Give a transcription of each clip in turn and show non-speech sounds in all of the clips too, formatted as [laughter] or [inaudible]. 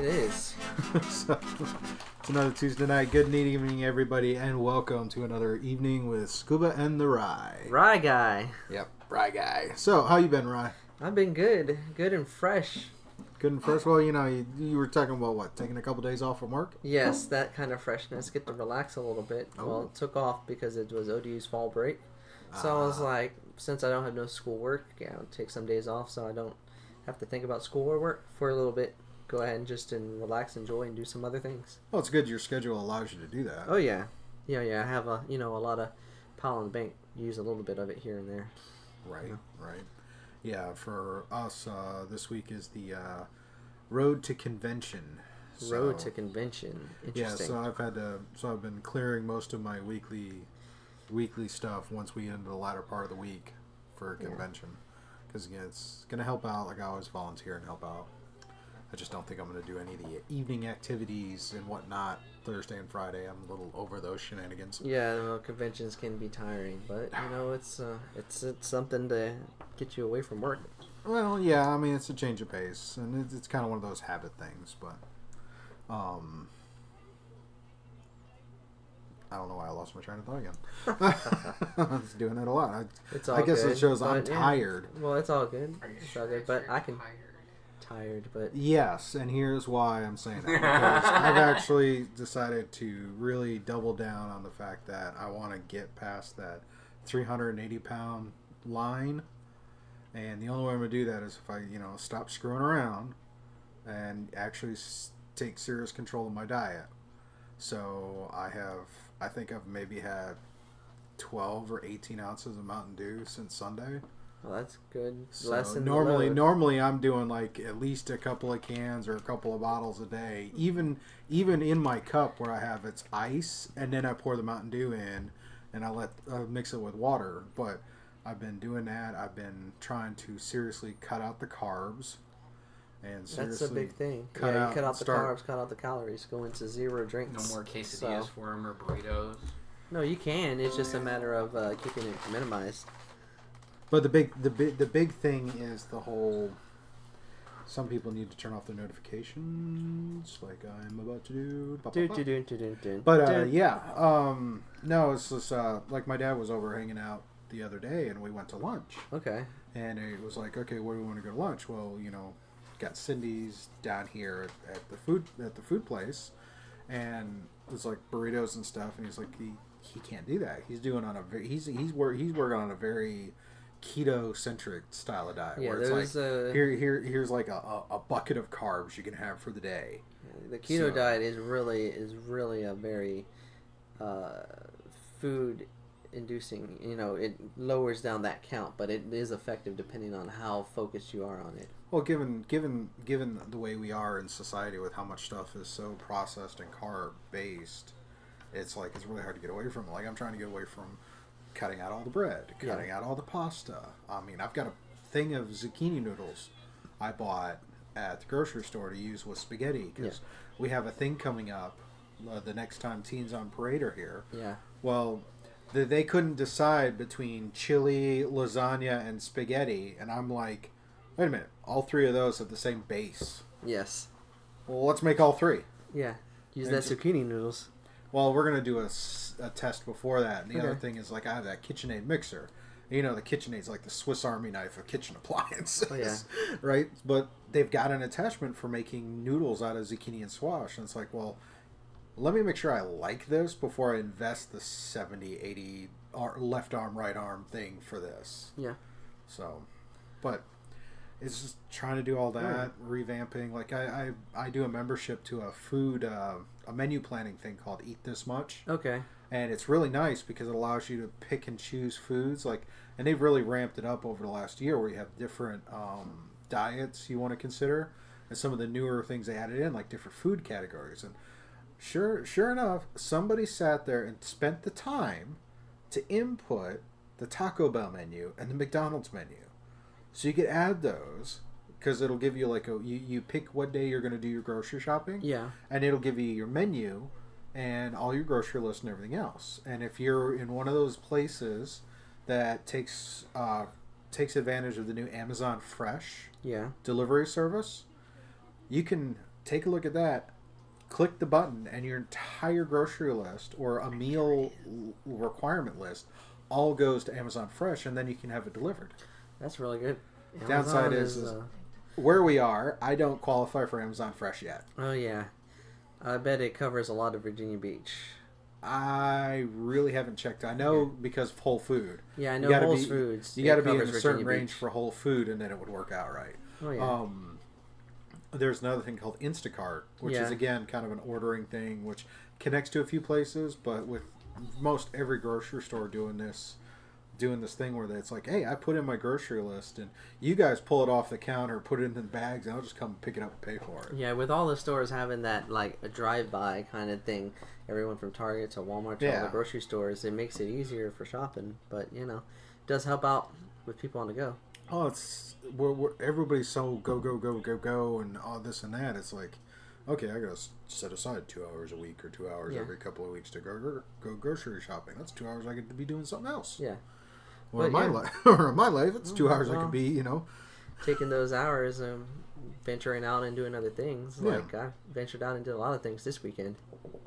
[laughs] so, it's another Tuesday night. Good evening, everybody, and welcome to another evening with Scuba and the Ry. Ry guy. Yep, Ry guy. So, how you been, Ry? I've been good, good and fresh. Good. And fresh. Well, you know, you, you were talking about what, taking a couple days off from work? Yes, that kind of freshness. Get to relax a little bit. Oh. Well, it took off because it was ODU's fall break. So I was Ah. like, since I don't have no school work, yeah, I'll take some days off so I don't have to think about school or work for a little bit. Go ahead and just and relax, enjoy, and do some other things. Well, it's good your schedule allows you to do that. Oh yeah, yeah, yeah. I have a you know a lot of pile in the bank. Use a little bit of it here and there. Right, right. Yeah, for us, uh, this week is the uh, Road to Convention. Road to convention. Yeah, so I've had to. So I've been clearing most of my weekly, weekly stuff once we get into the latter part of the week for a convention, because again, it's gonna help out. Like I always volunteer and help out. I just don't think I'm gonna do any of the evening activities and whatnot Thursday and Friday. I'm a little over those shenanigans. Yeah, well, conventions can be tiring, but you know it's uh, it's it's something to get you away from work. Well, yeah, I mean it's a change of pace, and it's, it's kind of one of those habit things. But, um, I don't know why I lost my train of thought again. [laughs] I was doing it a lot. I, It's I guess good, it shows I'm but, yeah. tired. Well, it's all good. It's all good, but I can tired? Tired, but Yes, and here's why I'm saying that because [laughs] I've actually decided to really double down on the fact that I want to get past that 380 pound line, and the only way I'm gonna do that is if I, you know, stop screwing around and actually s- take serious control of my diet. So I have, I think I've maybe had 12 or 18 ounces of Mountain Dew since Sunday. Well, that's good. So Less than the normally, load. normally I'm doing like at least a couple of cans or a couple of bottles a day. Even even in my cup where I have it's ice, and then I pour the Mountain Dew in, and I let uh, mix it with water. But I've been doing that. I've been trying to seriously cut out the carbs, and That's seriously a big thing. cut yeah, out you cut out the start- carbs, cut out the calories, go into zero drinks. No more quesadillas So- for him or burritos. No, you can. It's just a matter of uh, keeping it minimized. But the big the big the big thing is the whole. Some people need to turn off their notifications, like I'm about to do. Ba, ba, Do, ba. do, do, do, do, do, But uh, yeah, um, no, it's just uh, like my dad was over hanging out the other day, and we went to lunch, Okay. and it was like, okay, where do we want to go to lunch? Well, you know, got Cindy's down here at, at the food at the food place, and it's like burritos and stuff, and he's like, he, he can't do that. He's doing on a very he's he's wor- he's working on a very keto centric style of diet Yeah, where it's like there's uh, here here here's like a, a, a bucket of carbs you can have for the day. the keto so- diet is really is really a very uh, food inducing. You know, it lowers down that count, but it is effective depending on how focused you are on it. Well, given given given the way we are in society with how much stuff is so processed and carb based, it's like it's really hard to get away from. Like I'm trying to get away from cutting out all the bread, Yeah. cutting out all the pasta. I mean, I've got a thing of zucchini noodles I bought at the grocery store to use with spaghetti because we have a thing coming up uh, the next time Teens on Parade are here. Yeah. Well, the, they couldn't decide between chili, lasagna, and spaghetti, and I'm like, wait a minute, all three of those have the same base. Yes. Well, let's make all three. Yeah. Use And that zucchini noodles. Well, we're gonna do a, a test before that, and the other thing is like I have that KitchenAid mixer. You know, the KitchenAid's like the Swiss Army knife of kitchen [laughs] appliances, Oh, yeah. right? But they've got an attachment for making noodles out of zucchini and squash, and it's like, well, let me make sure I like this before I invest the 70, 80 ar- left arm, right arm thing for this. Yeah. So, but it's just trying to do all that, revamping. Like I, I, I do a membership to a food, uh, a menu planning thing called Eat This Much, Okay. And it's really nice because it allows you to pick and choose foods. Like, and they've really ramped it up over the last year, where you have different um, diets you want to consider, and some of the newer things they added in, like different food categories. And sure, sure enough, somebody sat there and spent the time to input the Taco Bell menu and the McDonald's menu. So you could add those because it'll give you like a you, you pick what day you're going to do your grocery shopping Yeah. and it'll give you your menu and all your grocery list and everything else. And if you're in one of those places that takes uh, takes advantage of the new Amazon Fresh Yeah. delivery service, you can take a look at that click the button, and your entire grocery list or a meal requirement list all goes to Amazon Fresh, and then you can have it delivered. That's really good. Downside Amazon is- is- uh, Where we are, I don't qualify for Amazon Fresh yet. oh yeah, I bet it covers a lot of Virginia Beach. I really haven't checked. I know because of Whole Food. Yeah, I know Whole be- Foods. You got to be in a covers certain Virginia range Beach. for Whole Food, and then it would work out right. Oh yeah. Um, there's another thing called Instacart, which is again kind of an ordering thing, which connects to a few places, but with most every grocery store doing this, doing this thing where it's like, hey, I put in my grocery list, and you guys pull it off the counter, put it in the bags, and I'll just come pick it up and pay for it. Yeah, with all the stores having that like a drive-by kind of thing, everyone from Target to Walmart to all the grocery stores, it makes it easier for shopping. But you know, it does help out with people on the go. Oh, it's we're, we're, everybody's so go go go go go and all this and that. It's like, okay, I gotta set aside two hours a week or two hours Yeah. every couple of weeks to go go, go grocery shopping. That's two hours I could be doing something else. Yeah, Or in But my yeah. life, [laughs] or in my life, it's two hours I could be, you know. taking those hours and venturing out and doing other things. Yeah. Like I ventured out and did a lot of things this weekend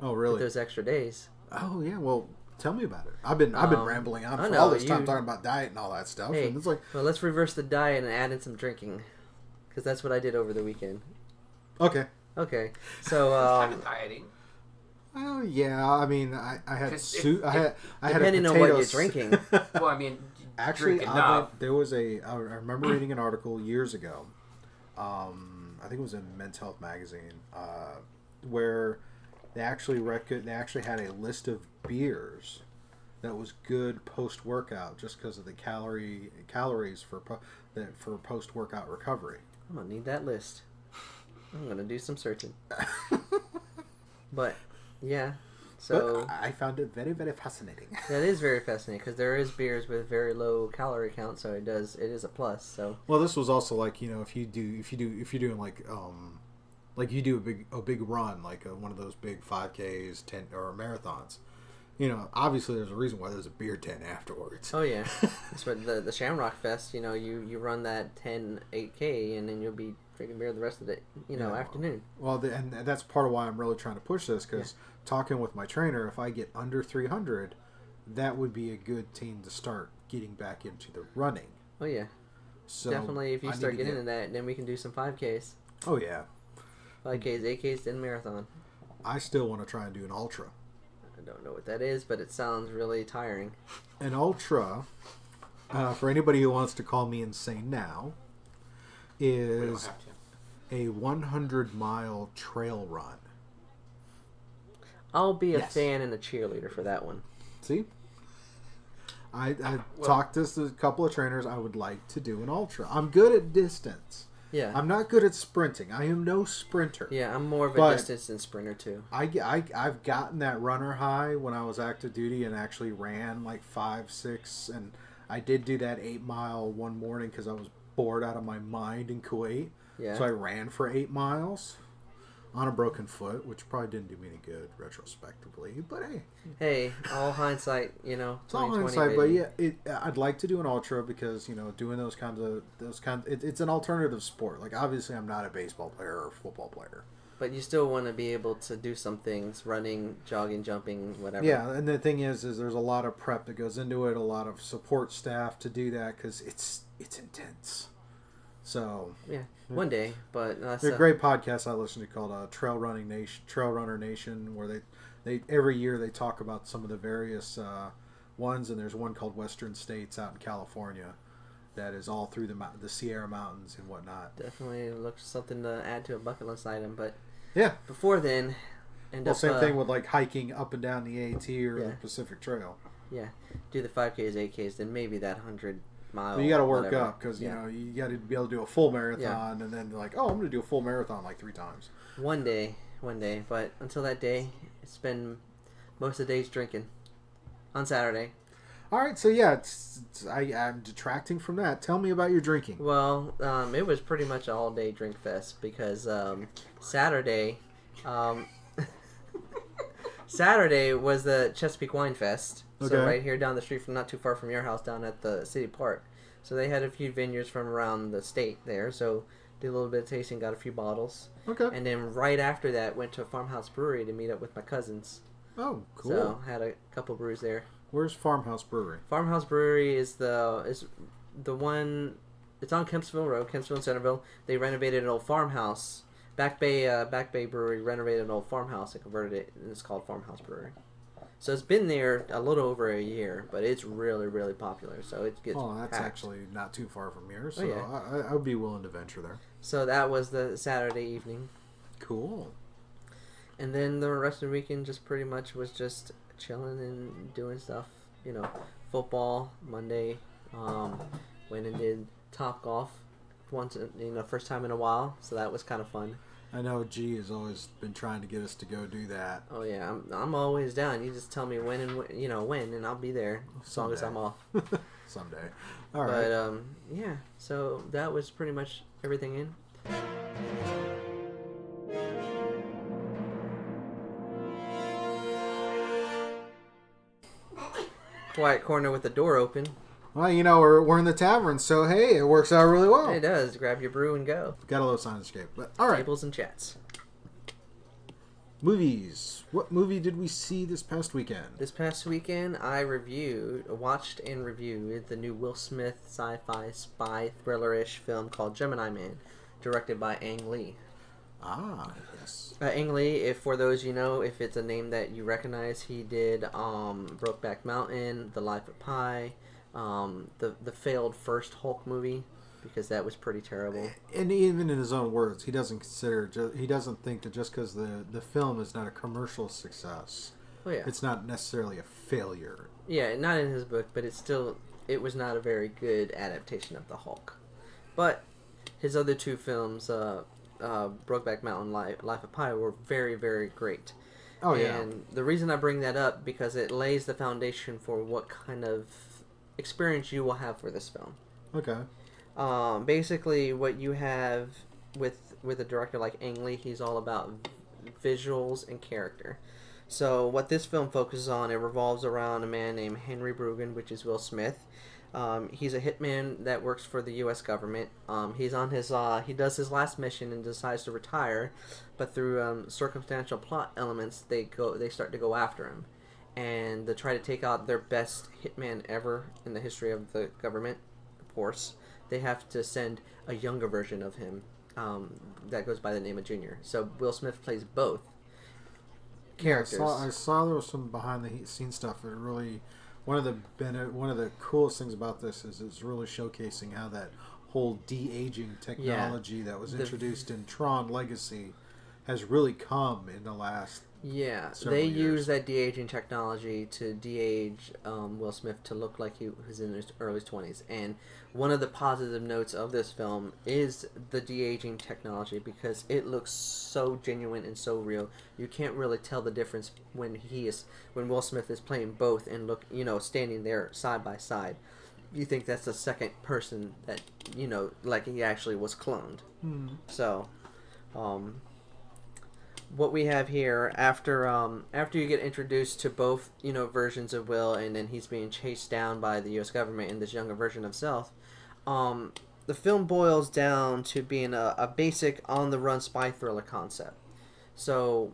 Oh, with really? those extra days. Oh, yeah. Well, tell me about it. I've been I've been Um, rambling on for know, all this time you- talking about diet and all that stuff, Hey. and it's like, Well, let's reverse the diet and add in some drinking, because that's what I did over the weekend. okay. Okay, so [laughs] kind um, of dieting. Oh yeah, I mean, I, I had 'Cause soup. if- I had I had a Depending on what you're drinking. Well, I mean, Actually, I went- there was a. I remember reading an article years ago. Um, I think it was in Men's Health magazine, uh, where they actually rec- They actually had a list of beers that was good post workout, just because of the calorie calories for po- that for post workout recovery. I'm gonna need that list. I'm gonna do some searching. [laughs] But yeah, so I found it very very fascinating. [laughs] that is very fascinating because there is beers with very low calorie count, so it does it is a plus. So Well, this was also like you know if you do if you do if you're doing like um like you do a big a big run like a, one of those big 5Ks, 10 or marathons. You know, obviously there's a reason why there's a beer tent afterwards. oh yeah, [laughs] that's what the the Shamrock Fest. You know, you you run that 10 8k and then you'll be drinking beer the rest of the you know Yeah. afternoon. Well, the, and that's part of why I'm really trying to push this because talking with my trainer, if I get under 300, that would be a good team to start getting back into the running. Oh yeah, So definitely. If you I start getting get- into that, then we can do some 5ks, oh yeah, 5ks, 8ks, then marathon. I still want to try and do an ultra. I don't know what that is, but it sounds really tiring. An ultra, uh, for anybody who wants to call me insane now, is a 100 mile trail run. I'll be a Yes. fan and a cheerleader for that one. See? I, I Well- talked to a couple of trainers. I would like to do an ultra. I'm good at distance. Yeah. I'm not good at sprinting. I am no sprinter. yeah, I'm more of a distance than sprinter too. I, I, I've gotten that runner high when I was active duty and actually ran like five, six, and I did do that eight mile one morning because I was bored out of my mind in Kuwait. Yeah. So I ran for eight miles on a broken foot, which probably didn't do me any good retrospectively. But hey, hey, all hindsight, you know, it's all 2020, hindsight. But yeah, it, I'd like to do an ultra because you know doing those kinds of those kinds. It, it's an alternative sport. Like obviously, I'm not a baseball player or a football player. But you still want to be able to do some things, running, jogging, jumping, whatever. Yeah, and the thing is, is there's a lot of prep that goes into it, a lot of support staff to do that because it's it's intense. So Yeah. One day, but that's there's a uh, great podcast I listen to called uh, Trail Running Nation, Trail Runner Nation, where they they every year they talk about some of the various uh, ones, and there's one called Western States out in California that is all through the the Sierra Mountains and whatnot. definitely looks something to add to a bucket list item. But Yeah, before then, end well, up same uh, thing with like hiking up and down the AT or Yeah. the Pacific Trail. yeah, do the five Ks, eight Ks, then maybe that hundred mile. But you got to work whatever. up because Yeah. you know you got to be able to do a full marathon, and then like, oh, I'm going to do a full marathon like three times. One day, one day. But until that day, spend most of the days drinking. On Saturday. All right, so yeah, it's, it's, I, I'm detracting from that. Tell me about your drinking. Well, um, it was pretty much all day drink fest because um, Saturday, um, Saturday was the Chesapeake Wine Fest. So right here down the street from not too far from your house, down at the city park. So they had a few vineyards from around the state there. So did a little bit of tasting, got a few bottles, Okay. and then right after that went to a farmhouse brewery to meet up with my cousins. oh, cool. So had a couple brews there. Where's Farmhouse Brewery? Farmhouse Brewery is the is the one. It's on Kempsville Road, Kempsville and Centerville. They renovated an old farmhouse. Back Bay uh, Back Bay Brewery renovated an old farmhouse and converted it, and it's called Farmhouse Brewery. So it's been there a little over a year, but it's really really popular. So it gets Oh, that's packed. actually not too far from here, so Oh, yeah. I, I- I would be willing to venture there. So that was the Saturday evening, Cool. and then the rest of the weekend just pretty much was just chilling and doing stuff. You know, football Monday. Um, went and did top golf once, in- you know, first time in a while. So that was kind of fun. I know G has always been trying to get us to go do that. Oh yeah, I'm, I'm always down. You just tell me when and wh- you know when, and I'll be there as long as I'm off. [laughs] Someday. All right. But um, yeah. So that was pretty much everything in. Quiet corner with the door open. Well, you know, we're, we're in the tavern, so hey, it works out really well. It does. Grab your brew and go. Got a little escape. But all right. Tables and chats. Movies. What movie did we see this past weekend? This past weekend, I reviewed, watched, and reviewed the new Will Smith sci-fi spy thriller-ish film called Gemini Man, directed by Ang Lee. Ah, yes. Uh, Ang Lee, if for those you know, if it's a name that you recognize, he did um, Brokeback Mountain, The Life of Pi, um, the the failed first Hulk movie, because that was pretty terrible. And even in his own words, he doesn't consider he doesn't think that just because the the film is not a commercial success, Oh yeah, it's not necessarily a failure. yeah, not in his book, but it's still it was not a very good adaptation of the Hulk. But his other two films, uh, uh, Brokeback Mountain, Life, Life of Pi, were very very great. Oh yeah. And the reason I bring that up because it lays the foundation for what kind of experience you will have for this film. Okay. Um, basically, what you have with with a director like Ang Lee, he's all about visuals and character. So what this film focuses on, it revolves around a man named Henry Brogan, which is Will Smith. Um, he's a hitman that works for the U.S. government. Um, he's on his uh, he does his last mission and decides to retire, but through um, circumstantial plot elements, they go they start to go after him, and they try to take out their best hitman ever in the history of the government. Of course, they have to send a younger version of him um, that goes by the name of Junior. So Will Smith plays both characters. Yeah, I saw, I saw there was some behind the scenes stuff. It really one of the one of the coolest things about this is it's really showcasing how that whole de aging technology that was The- introduced in Tron Legacy has really come in the last. Yeah, they years. use that de aging technology to de age um, Will Smith to look like he was in his early 20s. And one of the positive notes of this film is the de aging technology because it looks so genuine and so real. You can't really tell the difference when he is when Will Smith is playing both and look, you know, standing there side by side. You think that's the second person that you know, like he actually was cloned. So, um, what we have here after um, after you get introduced to both you know versions of Will, and then he's being chased down by the U.S. government and this younger version of self. Um, the film boils down to being a, a basic on-the-run spy thriller concept. So,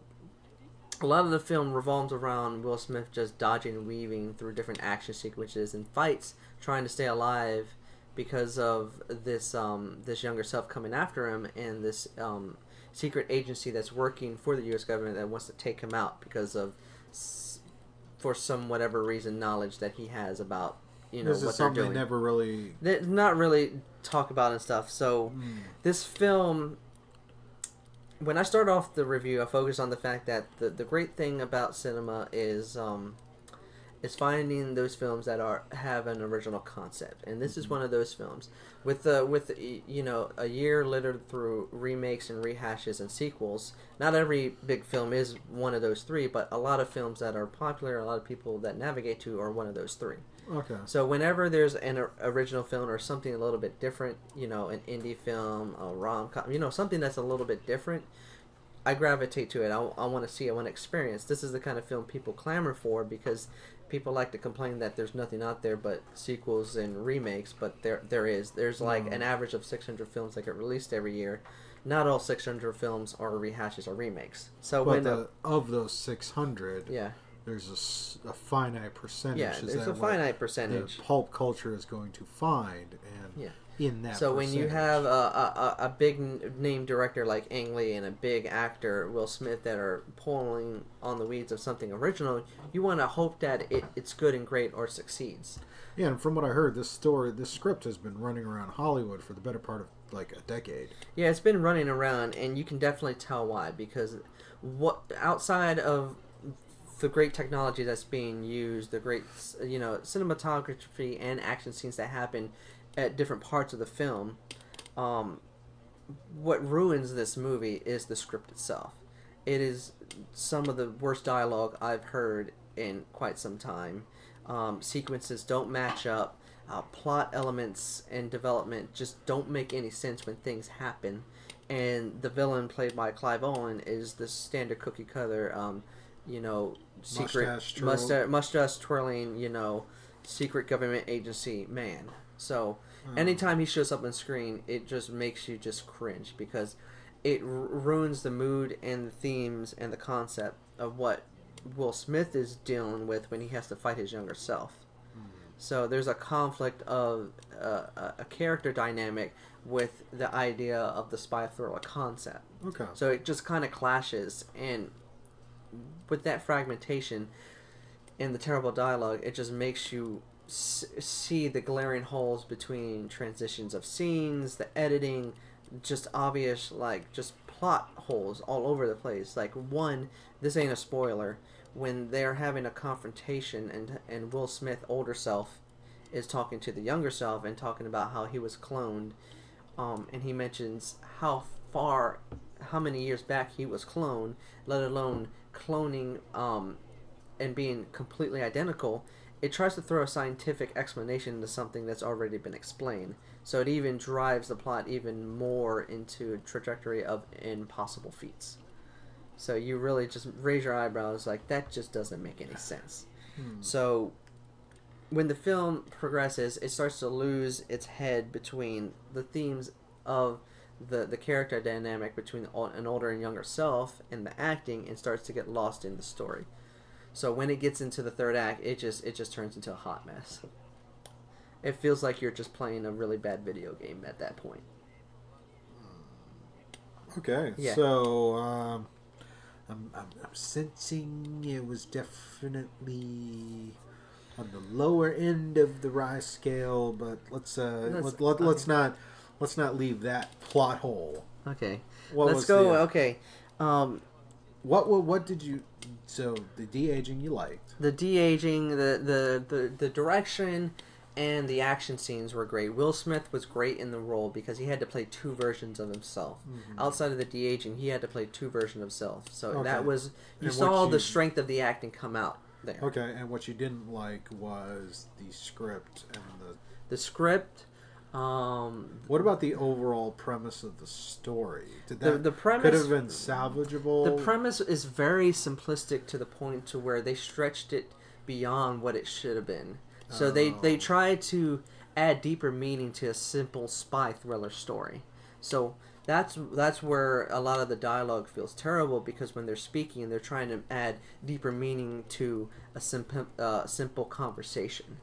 a lot of the film revolves around Will Smith just dodging and weaving through different action sequences and fights, trying to stay alive because of this um, this younger self coming after him and this um, secret agency that's working for the U.S. government that wants to take him out because of for some whatever reason knowledge that he has about you know this is what they're something doing. they never really. They not really talk about and stuff. So Mm. this film when I start off the review, I focus on the fact that the, the great thing about cinema is um, is finding those films that are have an original concept, and this is mm-hmm. one of those films. With the with you know a year littered through remakes and rehashes and sequels, not every big film is one of those three, but a lot of films that are popular, a lot of people that navigate to are one of those three. Okay. So whenever there's an original film or something a little bit different, you know, an indie film, a rom com, you know, something that's a little bit different, I gravitate to it. I, I want to see. I want to experience. This is the kind of film people clamor for because people like to complain that there's nothing out there but sequels and remakes. But there there is. There's like Mm. an average of 600 films that get released every year. Not all 600 films are rehashes or remakes. So But when the, of those 600, yeah there's a finite percentage. yeah, there's that a finite The percentage. pulp culture is going to find, and Yeah. In that. So when you have a, a, a a big name director like Ang Lee and a big actor Will Smith that are pulling on the weeds of something original, you want to hope that it, it's good and great or succeeds. yeah, and from what I heard, this story, this script has been running around Hollywood for the better part of like a decade. Yeah, it's been running around, and you can definitely tell why because what outside of the great technology that's being used, the great you know cinematography and action scenes that happen at different parts of the film, um, what ruins this movie is the script itself. It is some of the worst dialogue I've heard in quite some time. Um, sequences don't match up. Uh, plot elements and development just don't make any sense when things happen. And the villain played by Clive Owen is the standard cookie cutter, um, you know, secret Mustache twirl. mustache, mustache twirling, you know, secret government agency man. So anytime he shows up on screen, it just makes you just cringe because it r- ruins the mood and the themes and the concept of what Will Smith is dealing with when he has to fight his younger self. So there's a conflict of uh, a- a character dynamic with the idea of the spy thriller concept. Okay. So it just kind of clashes, and with that fragmentation and the terrible dialogue, it just makes you see the glaring holes between transitions of scenes, the editing, just obvious like just plot holes all over the place. Like one, this ain't a spoiler. When they're having a confrontation, and and Will Smith, older self, is talking to the younger self and talking about how he was cloned, um, and he mentions how far, how many years back he was cloned, let alone cloning um, and being completely identical. It tries to throw a scientific explanation into something that's already been explained. So it even drives the plot even more into a trajectory of impossible feats. So you really just raise your eyebrows like that just doesn't make any sense. Hmm. So when the film progresses, it starts to lose its head between the themes of the the character dynamic between an older and younger self and the acting, and starts to get lost in the story. So when it gets into the third act, it just it just turns into a hot mess. It feels like you're just playing a really bad video game at that point. Okay. Yeah. So um, I'm, I'm, I'm sensing it was definitely on the lower end of the rise scale, but let's uh Let's- let, let, let's okay. not let's not leave that plot hole. Okay, What let's go. The, uh, okay, um, what, what what did you? So the de aging you liked. the de aging, the, the the the direction, and the action scenes were great. Will Smith was great in the role because he had to play two versions of himself. Mm-hmm. Outside of the de aging, he had to play two versions of himself. So Okay. that was you And saw what the strength of the acting come out there. Okay, and what you didn't like was the script and the. The script, um, What about the overall premise of the story? Did The- that the could premise- have been salvageable? the premise is very simplistic to the point to where they stretched it beyond what it should have been. So they they Oh. tried to add deeper meaning to a simple spy thriller story. So that's that's where a lot of the dialogue feels terrible because when they're speaking, they're trying to add deeper meaning to a simple uh, simple conversation.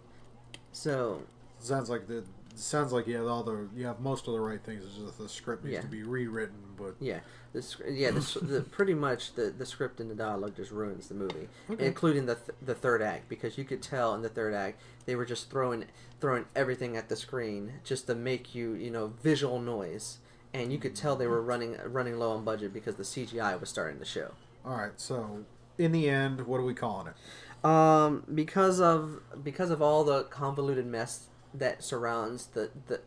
So Sounds like the sounds like you have all the you have most of the right things. It's just the script needs Yeah. to be rewritten. But yeah, the, yeah, the, the [laughs] pretty much the, the script and the dialogue just ruins the movie, Okay. including the th- the third act because you could tell in the third act they were just throwing throwing everything at the screen just to make you you know visual noise, and you could tell they were running running low on budget because the CGI was starting to show. all right, so in the end, what are we calling it? Um, because of because of all the convoluted mess that surrounds the the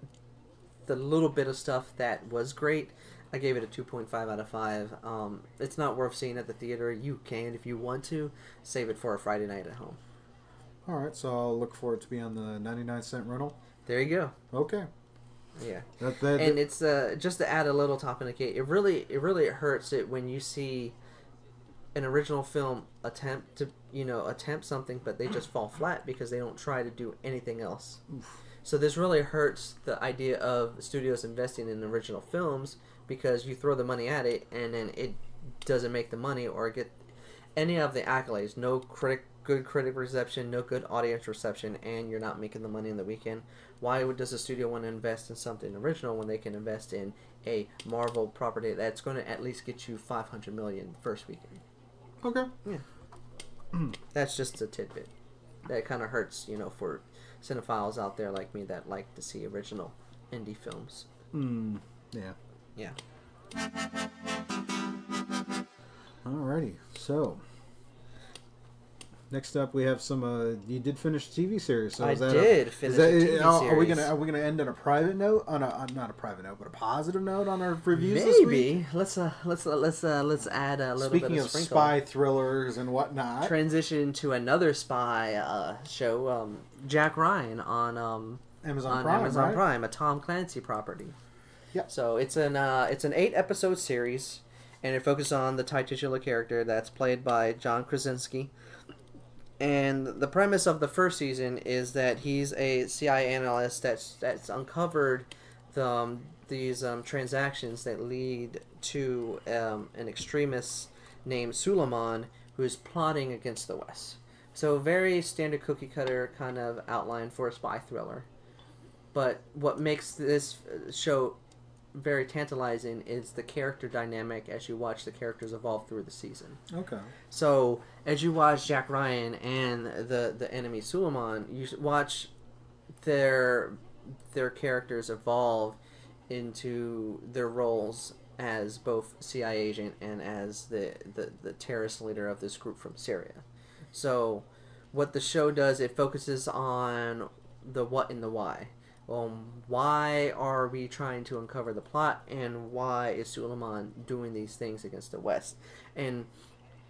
the little bit of stuff that was great, I gave it a two point five out of five. Um, it's not worth seeing at the theater. You can if you want to save it for a Friday night at home. All right, so I'll look for it to be on the ninety nine cent rental. There you go. Okay. Yeah. That, that, and it's uh, just to add a little top in the cake. It really, it really hurts it when you see an original film attempt to, you know, attempt something, but they just fall flat because they don't try to do anything else. So this really hurts the idea of studios investing in original films because you throw the money at it and then it doesn't make the money or get any of the accolades. No critic, good critic reception, no good audience reception, and you're not making the money in the weekend. Why would does a studio want to invest in something original when they can invest in a Marvel property that's going to at least get you 500 million first weekend? Okay. Yeah. That's just a tidbit. That kind of hurts, you know, for cinephiles out there like me that like to see original indie films. Mm, yeah. Yeah. Alrighty. So next up, we have some. Uh, you did finish the TV series. So I is that did A, finish is that, TV are, are we series. gonna Are we gonna end on a private note? On a not a private note, but a positive note on our reviews this week. Maybe let's uh, let's uh, let's uh, let's add a little Speaking bit of, of sprinkle. spy thrillers and whatnot, transition to another spy uh, show, um, Jack Ryan on um, Amazon on Prime, Amazon right? Prime, a Tom Clancy property. Yep. So it's an uh, it's an eight episode series, and it focuses on the titular character that's played by John Krasinski. And the premise of the first season is that he's a CIA analyst that's that's uncovered the, um, these um, transactions that lead to um, an extremist named Suleiman who is plotting against the West. So very standard cookie cutter kind of outline for a spy thriller. But what makes this uh, show very tantalizing is the character dynamic as you watch the characters evolve through the season. Okay. So as you watch Jack Ryan and the the enemy Suleiman, you watch their their characters evolve into their roles as both CIA agent and as the, the, the terrorist leader of this group from Syria. So what the show does, it focuses on the what and the why. Um, why are we trying to uncover the plot, and why is Suleiman doing these things against the West? And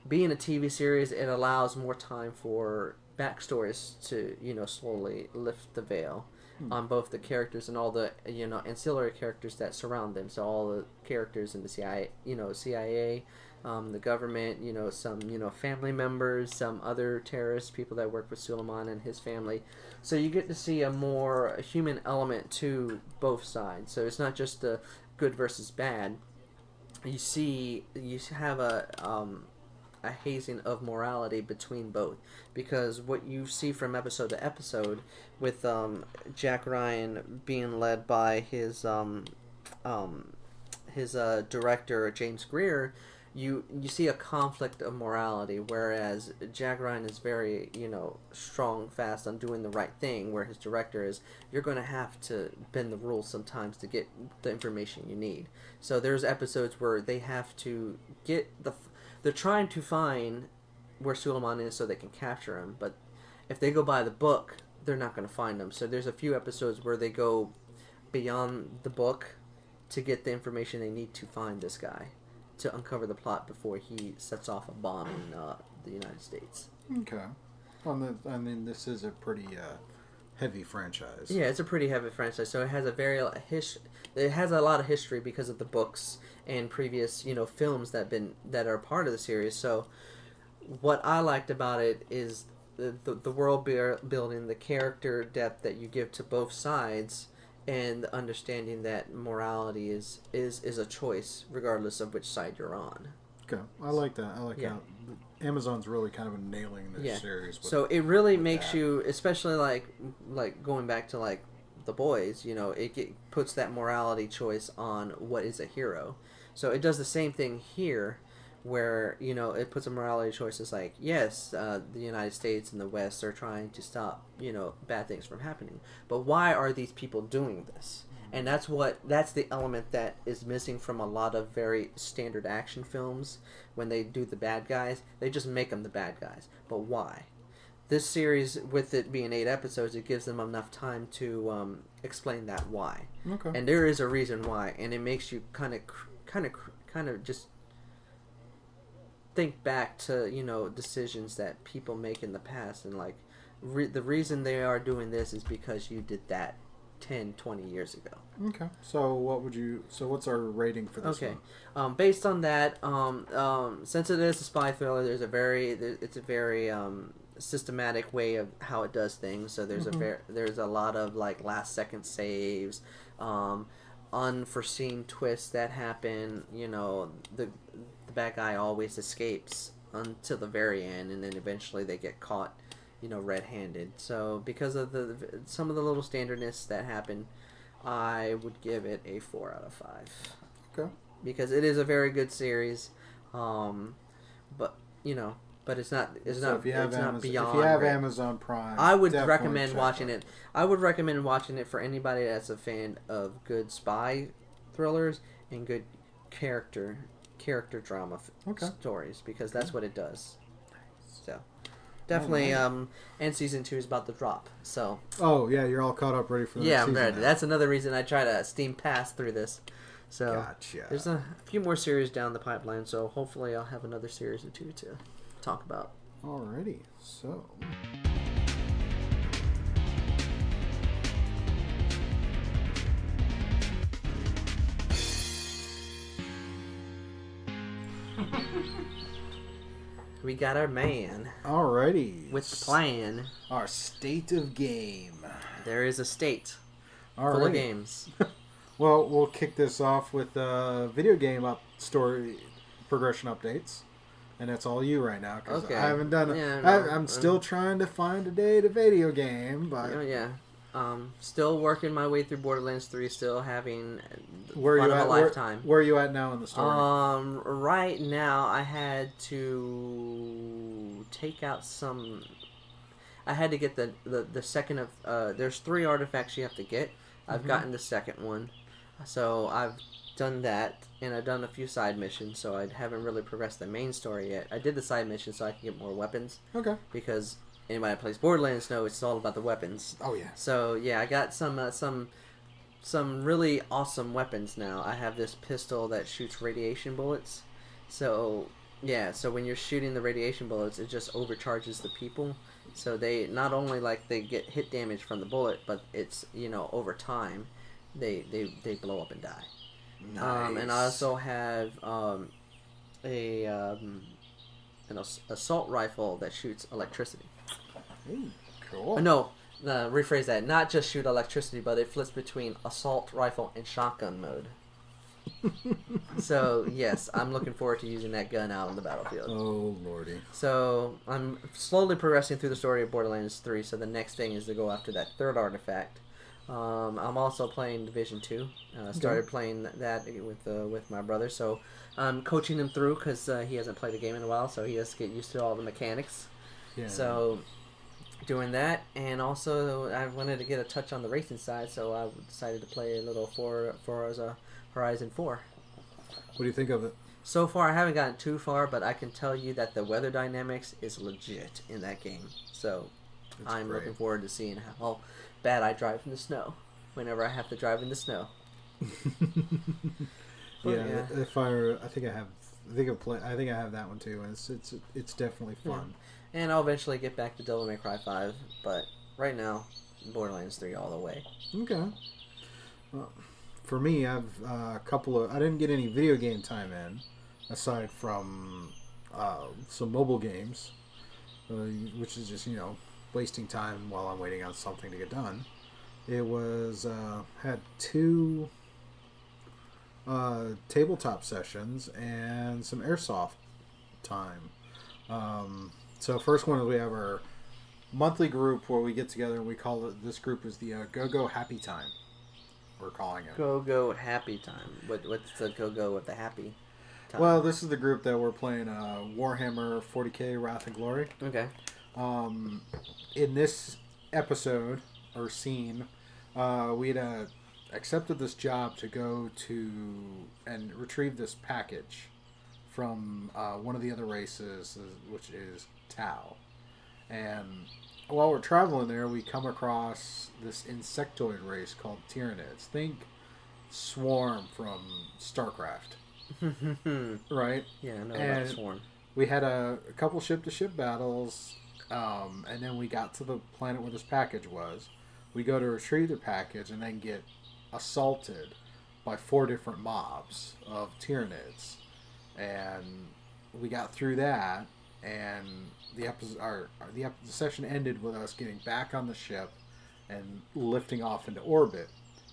being a TV series, it allows more time for backstories to you know slowly lift the veil on both the characters and all the you know ancillary characters that surround them. So all the characters in the CIA, you know, CIA, um, the government, you know, some you know family members, some other terrorist people that work with Suleiman and his family. So you get to see a more human element to both sides. So it's not just the good versus bad. You see, you have a um, a hazing of morality between both because what you see from episode to episode with um, Jack Ryan being led by his um, um, his uh, director James Greer you you see a conflict of morality whereas Jack Ryan is very you know strong fast on doing the right thing where his director is you're going to have to bend the rules sometimes to get the information you need. So there's episodes where they have to get the they're trying to find where Suleiman is so they can capture him but if they go by the book they're not going to find him. So there's a few episodes where they go beyond the book to get the information they need to find this guy to uncover the plot before he sets off a bomb in uh, the United States. Okay. Well, the, I mean, this is a pretty uh, heavy franchise. Yeah, it's a pretty heavy franchise, so it has a very his, it has a lot of history because of the books and previous you know films that been that are part of the series. So, what I liked about it is the the, the world building, the character depth that you give to both sides, and the understanding that morality is is is a choice regardless of which side you're on. Okay. I like that. I like Yeah. how Amazon's really kind of nailing this Yeah. series. With, So it really makes that. you, especially like like going back to like the boys, you know, it get, puts that morality choice on what is a hero. So it does the same thing here, where you know it puts a morality choice as like yes, uh, the United States and the West are trying to stop you know bad things from happening, but why are these people doing this? And that's what that's the element that is missing from a lot of very standard action films. When they do the bad guys, they just make them the bad guys. But why? This series, with it being eight episodes, it gives them enough time to um, explain that why. Okay. And there is a reason why, and it makes you kind of, kind of, kind of just think back to you know decisions that people make in the past, and like re- the reason they are doing this is because you did that 10, 20 years ago. Okay. So what would you? So what's our rating for this Okay. one? Um, based on that, um, um, since it is a spy thriller, there's a very it's a very um, systematic way of how it does things. So there's Mhm. a very there's a lot of like last second saves, um, unforeseen twists that happen. You know, the the bad guy always escapes until the very end, and then eventually they get caught. You know, red-handed. So because of the some of the little standardness that happen, I would give it a four out of five Okay. because it is a very good series. Um, but you know, but it's not. It's so not. if you have it's Amazon, not beyond. if you have. Amazon Prime, I would recommend watching it. I would recommend watching it for anybody that's a fan of good spy thrillers and good character character drama f- Okay. stories because that's what it does. So definitely, Alright. um, and season two is about to drop. So Oh yeah, you're all caught up, ready for the yeah, I'm ready. now. That's another reason I try to steam pass through this. So gotcha. there's a few more series down the pipeline, so hopefully I'll have another series or two to talk about. Alrighty, so We got our man alrighty with the plan. Our state of game. There is a state All full of games. [laughs] Well, we'll kick this off with uh, video game up story progression updates, and that's all you right now because Okay. I haven't done. it. Yeah, I, I'm uh, still trying to find a day to video game, but Oh yeah. Um, still working my way through Borderlands 3, still having where fun you at? a lifetime. where are you at now in the story? Um, right now I had to take out some. I had to get the the, the second of. Uh, there's three artifacts you have to get. I've Mhm. gotten the second one, so I've done that, and I've done a few side missions. So I haven't really progressed the main story yet. I did the side mission so I can get more weapons okay. because anybody that plays Borderlands knows it's all about the weapons. Oh yeah. So yeah, I got some uh, some some really awesome weapons now. I have this pistol that shoots radiation bullets. So yeah, so when you're shooting the radiation bullets, it just overcharges the people. So they not only like they get hit damage from the bullet, but it's you know over time, they they they blow up and die. Um, and I also have um, a um, an ass- assault rifle that shoots electricity. Ooh, cool. No, uh, rephrase that. Not just shoot electricity, but it flips between assault rifle and shotgun mode. [laughs] So yes, I'm looking forward to using that gun out on the battlefield. Oh lordy. So I'm slowly progressing through the story of Borderlands 3. So the next thing is to go after that third artifact. Um, I'm also playing Division 2. Uh, started playing that with uh, with my brother. So I'm coaching him through because uh, he hasn't played the game in a while. So he has to get used to all the mechanics. Yeah. So, doing that, and also I wanted to get a touch on the racing side, so I decided to play a little for Forza Horizon Four. what do you think of it? So far, I haven't gotten too far, but I can tell you that the weather dynamics is legit in that game. So, It's I'm great. looking forward to seeing how bad I drive in the snow. Whenever I have to drive in the snow. [laughs] But, yeah, yeah. If I, I think I have. I think I play. I think I have that one too, and it's it's it's definitely Yeah. And I'll eventually get back to Devil May Cry 5, but right now, Borderlands 3 all the way. Okay. Well, for me, I've uh, a couple of. I didn't get any video game time in, aside from uh, some mobile games, uh, which is just you know wasting time while I'm waiting on something to get done. It was uh, had two uh, tabletop sessions and some airsoft time. Um, so first one is we have our monthly group where we get together and we call it this group is the uh, Go Go Happy Time. We're calling it. Go Go Happy Time. What, what's the Go Go with the happy time? Well, this is the group that we're playing uh, Warhammer 40k Wrath and Glory. okay. Um, in this episode or scene, uh, we'd uh, accepted this job to go to and retrieve this package from uh, one of the other races, uh, which is Tau. And while we're traveling there, we come across this insectoid race called Tyranids. Think Swarm from StarCraft, [laughs] right? yeah, I know And- about Swarm. we had a, a couple ship to ship battles, um, and then we got to the planet where this package was. We go to retrieve the package and then get assaulted by four different mobs of Tyranids, and we got through that, and the episode, our, the, ep- the session ended with us getting back on the ship and lifting off into orbit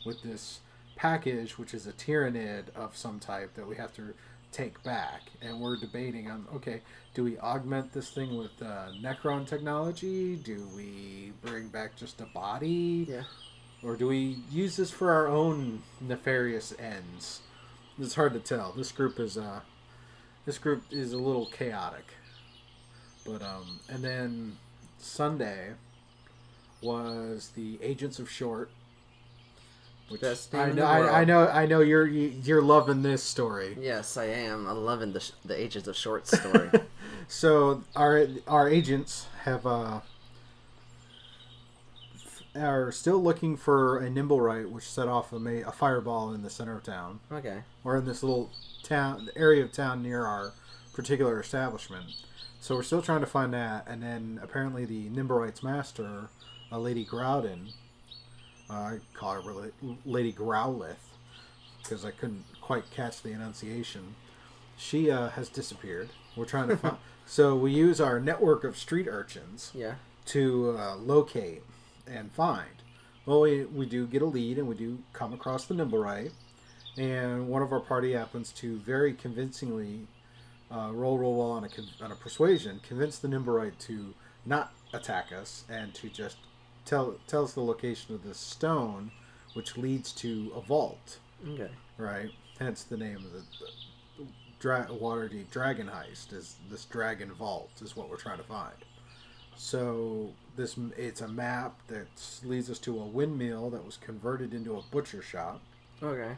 with this package, which is a Tyranid of some type that we have to take back, and we're debating on okay, do we augment this thing with uh, Necron technology? Do we bring back just a body? Yeah. or do we use this for our own nefarious ends? It's hard to tell. This group is uh, this group is a little chaotic. But um, and then Sunday was the Agents of Short. Which Best I know, I. I know, I know you're you're loving this story. Yes, I am. I'm loving the the Ages of Short story. [laughs] So our our agents have uh are still looking for a Nimblewright, which set off a, ma- a fireball in the center of town, okay. or in this little town area of town near our particular establishment. So we're still trying to find that, and then apparently the Nimblewright's master, uh, Lady Gralhund, uh, I call her Lady Growlith because I couldn't quite catch the enunciation. She uh, has disappeared. We're trying to find. [laughs] so we use our network of street urchins Yeah. to uh, locate and find. Well, we, we do get a lead and we do come across the Nimblewright, and one of our party happens to very convincingly uh, roll roll well on a, on a persuasion, convince the Nimblewright to not attack us and to just tell tell us the location of this stone, which leads to a vault. Okay. Right. Hence the name of the, the dra- Waterdeep Dragon Heist is this dragon vault is what we're trying to find. So this it's a map that leads us to a windmill that was converted into a butcher shop. Okay.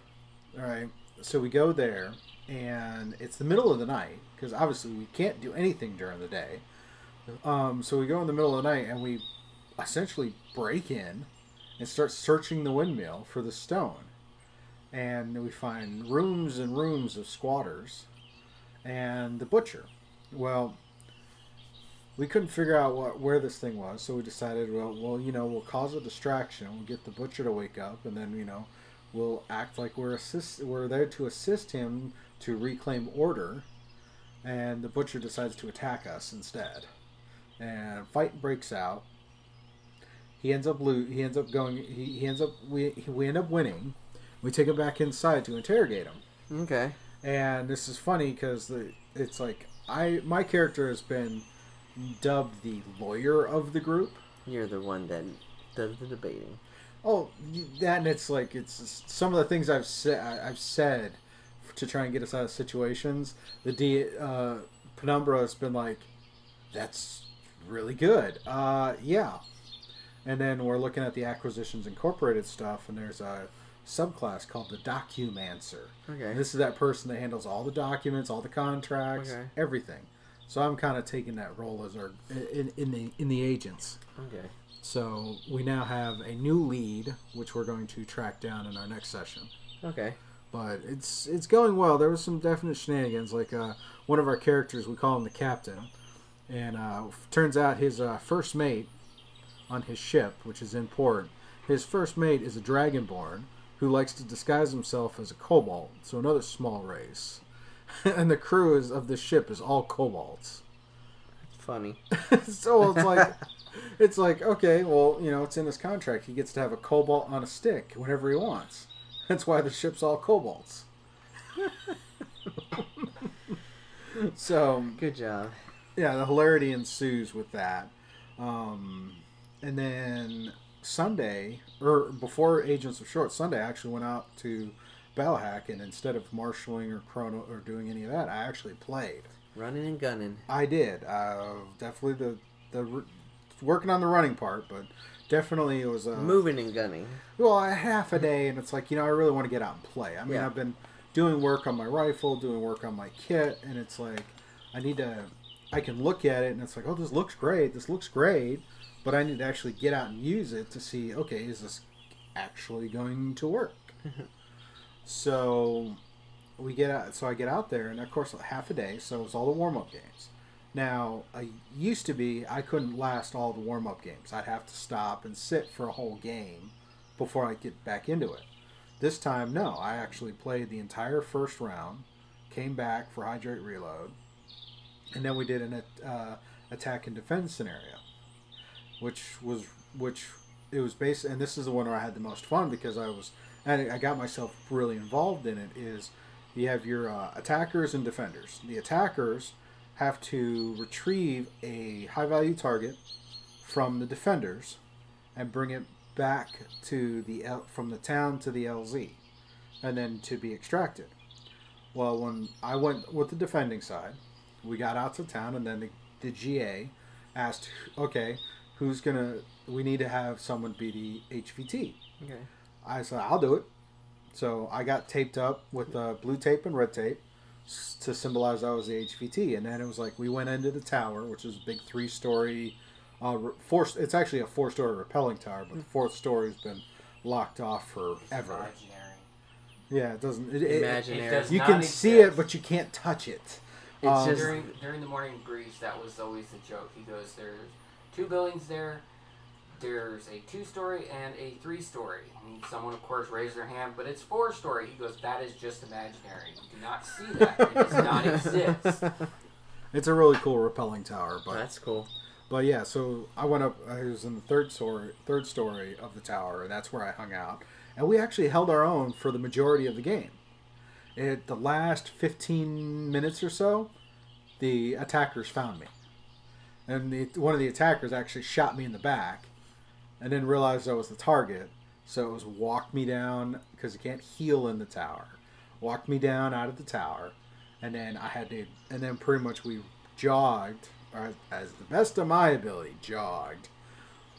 All right. So we go there, and it's the middle of the night because obviously we can't do anything during the day. Um, so we go in the middle of the night and we essentially break in and start searching the windmill for the stone. And we find rooms and rooms of squatters and the butcher. Well, we couldn't figure out what where this thing was, so we decided, well, well, you know, we'll cause a distraction. We'll get the butcher to wake up, and then you know, we'll act like we're assist we're there to assist him to reclaim order. And the butcher decides to attack us instead, and fight breaks out. He ends up lo- He ends up going. He, he ends up. We we end up winning. We take him back inside to interrogate him Okay. and this is funny because the it's like I my character has been dubbed the lawyer of the group. You're the one that does the debating. Oh, that and it's like it's some of the things I've said I've said to try and get us out of situations. The D uh, Penumbra has been like, that's really good. Uh, yeah, and then we're looking at the Acquisitions Incorporated stuff, and there's a subclass called the Documancer. Okay. And this is that person that handles all the documents, all the contracts, Okay. everything. So I'm kind of taking that role as our in, in the in the agents. Okay. So we now have a new lead, which we're going to track down in our next session. Okay. But it's it's going well. There was some definite shenanigans. Like uh, one of our characters, we call him the captain, and uh, turns out his uh, first mate on his ship, which is in port, his first mate is a dragonborn who likes to disguise himself as a kobold, so another small race. [laughs] and the crew is, of this ship is all kobolds. Funny. [laughs] so it's like it's like okay well you know it's in his contract he gets to have a kobold on a stick whenever he wants that's why the ship's all kobolds so Good job. yeah the hilarity ensues with that um, and then sunday or before agents of short sunday i actually went out to Ballahack, and instead of marshaling or chrono or doing any of that i actually played Running and gunning. I did. Uh, definitely the the working on the running part, but definitely it was uh, Moving and gunning. well a half a day, and it's like you know I really want to get out and play. I mean Yeah. I've been doing work on my rifle, doing work on my kit, and it's like I need to. I can look at it, and it's like oh this looks great, this looks great, but I need to actually get out and use it to see okay is this actually going to work. so we get out so i get out there and of course half a day so it's all the warm-up games now i used to be i couldn't last all the warm-up games i'd have to stop and sit for a whole game before i get back into it This time, no. I actually played the entire first round, came back for hydrate reload, and then we did an uh, attack and defense scenario, which was which it was based. And this is the one where I had the most fun because I was and I got myself really involved in it. Is you have your uh, attackers and defenders. The attackers have to retrieve a high value target from the defenders and bring it back to the L, from the town to the LZ, and then to be extracted. Well, when I went with the defending side, we got out to town, and then the, the GA asked, "Okay, who's gonna? We need to have someone be the HVT." Okay. I said, "I'll do it." So I got taped up with uh, blue tape and red tape to symbolize I was the HVT, and then it was like we went into the tower, which is a big three-story, uh, four. It's actually a four-story repelling tower, but the fourth story has been locked off forever. Imaginary. Yeah, it doesn't. It, it, Imaginary. It does you not can see it, but you can't touch it. It's Um, just during during the morning briefs, that was always the joke. He goes, "There's two buildings there. There's a two-story and a three-story." And someone, of course, raised their hand, but it's four-story. He goes, "That is just imaginary. You do not see that. It does not exist." [laughs] It's a really cool rappelling tower, but that's cool. But yeah, so I went up. I was in the third story, third story of the tower, and that's where I hung out. And we actually held our own for the majority of the game. At the last fifteen minutes or so, the attackers found me, and the, one of the attackers actually shot me in the back, and then realized I was the target. So it was walk me down because you can't heal in the tower. Walk me down out of the tower, and then I had to, and then pretty much we jogged, or as the best of my ability, jogged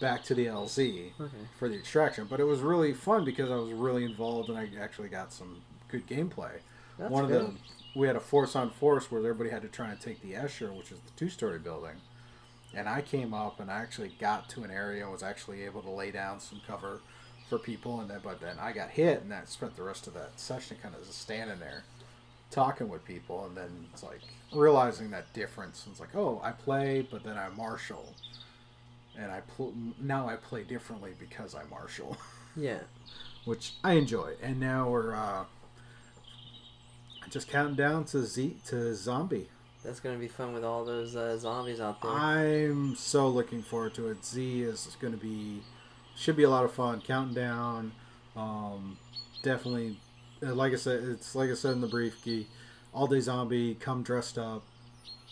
back to the LZ Okay. for the extraction. But it was really fun because I was really involved and I actually got some good gameplay. That's One of good. the we had a force on force where everybody had to try and take the Escher, which is the two story building. And I came up and I actually got to an area and was actually able to lay down some cover for people and then but then I got hit and I spent the rest of that session kind of just standing there talking with people and then it's like realizing that difference. And It's like, oh, I play, but then I marshal, and I pl- now I play differently because I marshal, [laughs] Yeah. which I enjoy. And now we're uh, just counting down to Z to zombie. That's gonna be fun with all those uh, zombies out there. I'm so looking forward to it. Z is going to be should be a lot of fun. Counting down, um, definitely. uh, Like I said, it's like I said in the brief. Key, all day zombie. Come dressed up.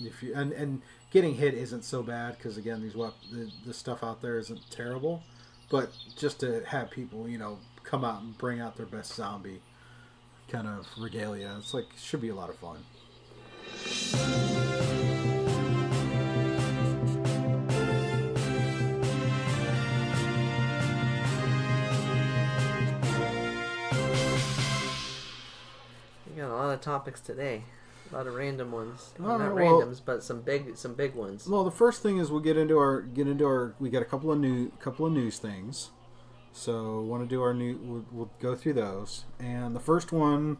If you and and getting hit isn't so bad because again these wep- the, the stuff out there isn't terrible, but just to have people you know come out and bring out their best zombie kind of regalia. It's like should be a lot of fun. Got a lot of topics today. A lot of random ones. All Not well- randoms, but some big some big ones. Well, the first thing is we'll get into our get into our. We got a couple of new couple of news things, so want to do our new. We'll, we'll go through those, and the first one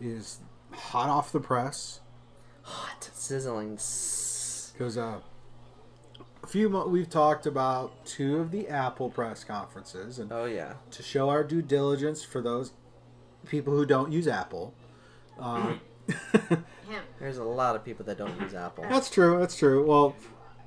is hot off the press Hot, sizzling. because uh, a few mo- we've talked about two of the Apple press conferences, and Oh yeah. to show our due diligence for those people who don't use Apple. Uh, [laughs] There's a lot of people that don't use Apple. That's true. That's true. Well,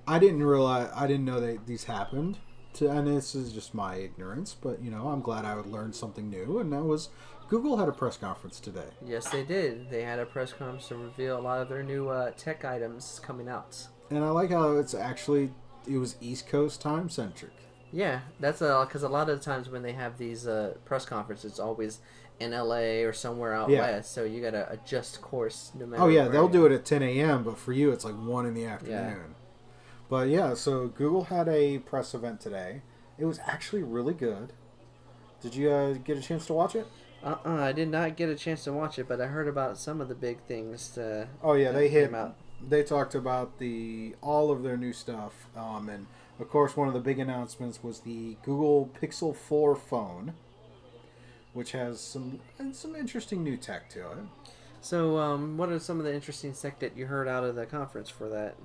I didn't realize I didn't know that these happened. To, and this is just my ignorance, but you know, I'm glad I would learn something new. And that was Google had a press conference today. Yes, they did. They had a press conference to reveal a lot of their new uh, tech items coming out. And I like how it's actually it was East Coast time centric. Yeah, that's because a lot of the times when they have these uh, press conferences, it's always in LA or somewhere out Yeah. west. So you gotta adjust course no matter. Oh yeah, they'll do it at 10 a.m., but for you it's like one in the afternoon. Yeah. But yeah, so Google had a press event today. It was actually really good. Did you uh, get a chance to watch it? Uh, uh I did not get a chance to watch it, but I heard about some of the big things. Uh, Oh yeah, they hit. out. They talked about the all of their new stuff, um, and of course, one of the big announcements was the Google Pixel 4 phone, which has some and some interesting new tech to it. So, um, what are some of the interesting tech that you heard out of the conference for that?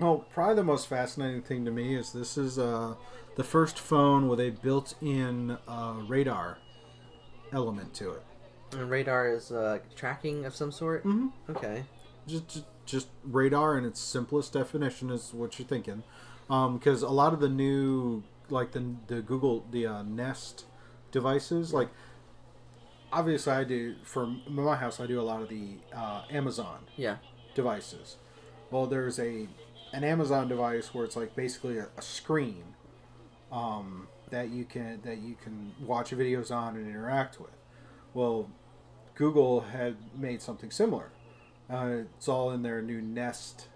Oh, probably the most fascinating thing to me is this is uh, the first phone with a built-in uh, radar element to it. And radar is uh, tracking of some sort. Mm-hmm. Okay. Just, just just radar in its simplest definition is what you're thinking, because a lot of the new like the the Google the uh, Nest devices like obviously I do for my house I do a lot of the uh, Amazon Yeah. devices. Well, there's a an Amazon device where it's like basically a, a screen um, that you can that you can watch videos on and interact with. Well, Google had made something similar. Uh, it's all in their new Nest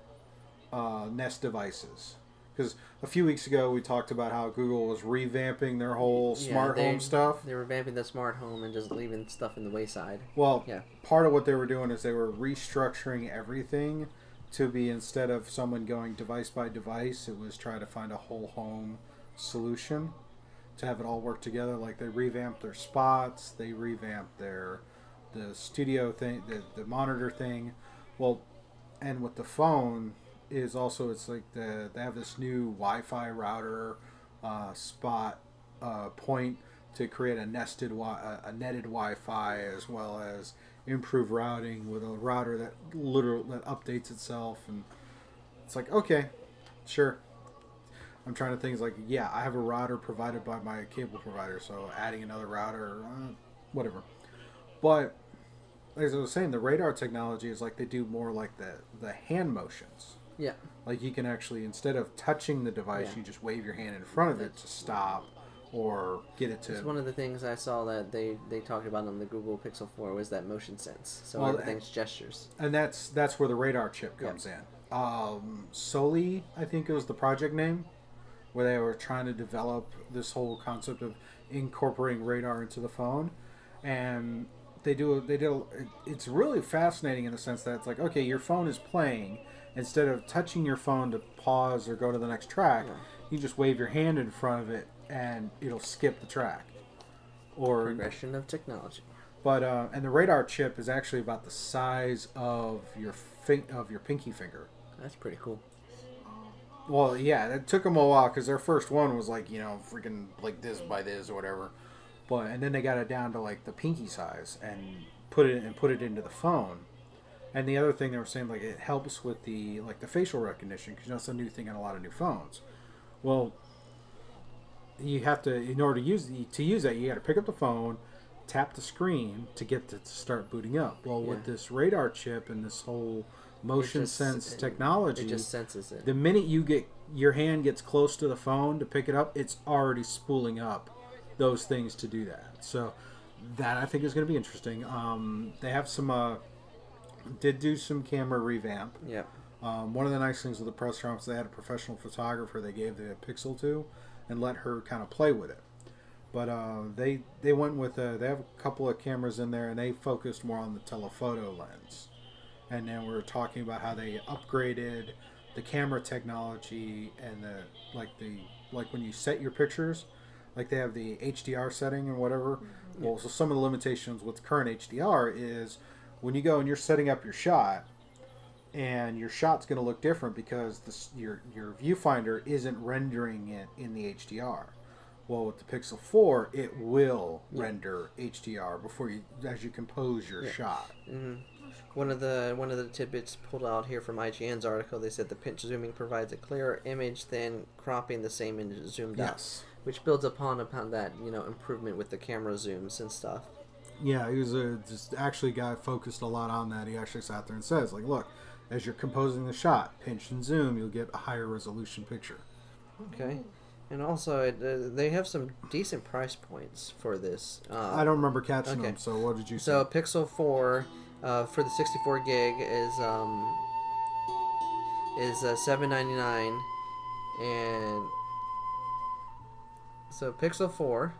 uh, Nest devices. Because a few weeks ago we talked about how Google was revamping their whole Yeah, smart they- home stuff. They're revamping the smart home and just leaving stuff in the wayside. Well, Yeah. part of what they were doing is they were restructuring everything to be instead of someone going device by device, it was try to find a whole home solution to have it all work together. Like they revamped their spots, they revamped their the studio thing, the, the monitor thing. Well, and with the phone is also it's like the they have this new Wi-Fi router uh, spot uh, point to create a nested wi- a- netted Wi-Fi as well as improve routing with a router that literally that updates itself and it's like okay, sure. I'm trying to think it's like yeah, I have a router provided by my cable provider, so adding another router, uh, whatever. But as I was saying, the radar technology is like they do more like the the hand motions. Yeah. Like you can actually instead of touching the device, Yeah. you just wave your hand in front of it to stop or get it to. It's one of the things I saw that they, they talked about on the Google Pixel 4 was that motion sense. So Well, everything's gestures. And that's that's where the radar chip comes in. Um, Soli, I think it was the project name, where they were trying to develop this whole concept of incorporating radar into the phone, and they do they do it's really fascinating in the sense that it's like okay, your phone is playing. Instead of touching your phone to pause or go to the next track, Yeah. you just wave your hand in front of it and it'll skip the track. Or Progression of technology. but uh, and the radar chip is actually about the size of your fin- of your pinky finger. That's pretty cool. Well, yeah, it took them a while because their first one was like you know freaking like this by this or whatever, but and then they got it down to like the pinky size and put it and put it into the phone. And the other thing they were saying like it helps with the like the facial recognition because that's a new thing on a lot of new phones. Well, you have to in order to use to use that you got to pick up the phone, tap the screen to get it to start booting up. Well, with this radar chip and this whole motion just- sense it- technology, It just senses it. the minute you get your hand gets close to the phone to pick it up, it's already spooling up those things to do that. So that I think is going to be interesting. Um, they have some uh, did do some camera revamp. yeah. Um, one of the nice things with the press conference, they had a professional photographer they gave the Pixel to, and let her kind of play with it. But uh, they they went with uh, they have a couple of cameras in there, and they focused more on the telephoto lens. And then we were talking about how they upgraded the camera technology and the like the like when you set your pictures, like they have the HDR setting and whatever. Well, so some of the limitations with current HDR is when you go and you're setting up your shot, and your shot's going to look different because this, your your viewfinder isn't rendering it in the HDR. Well, with the Pixel 4, it will render HDR before you as you compose your Yeah. shot. hmm One of the one of the tidbits pulled out here from IGN's article, they said the pinch zooming provides a clearer image than cropping the same image zoomed out, which builds upon upon that you know improvement with the camera zooms and stuff yeah, he was a, just actually guy focused a lot on that. He actually sat there and says, like, look, as you're composing the shot, pinch and zoom, you'll get a higher resolution picture. Okay. And also, uh, they have some decent price points for this. Uh, I don't remember catching okay. them, so what did you say? So Pixel 4 uh, for the 64 gig is um, is uh, 7.99 and so Pixel 4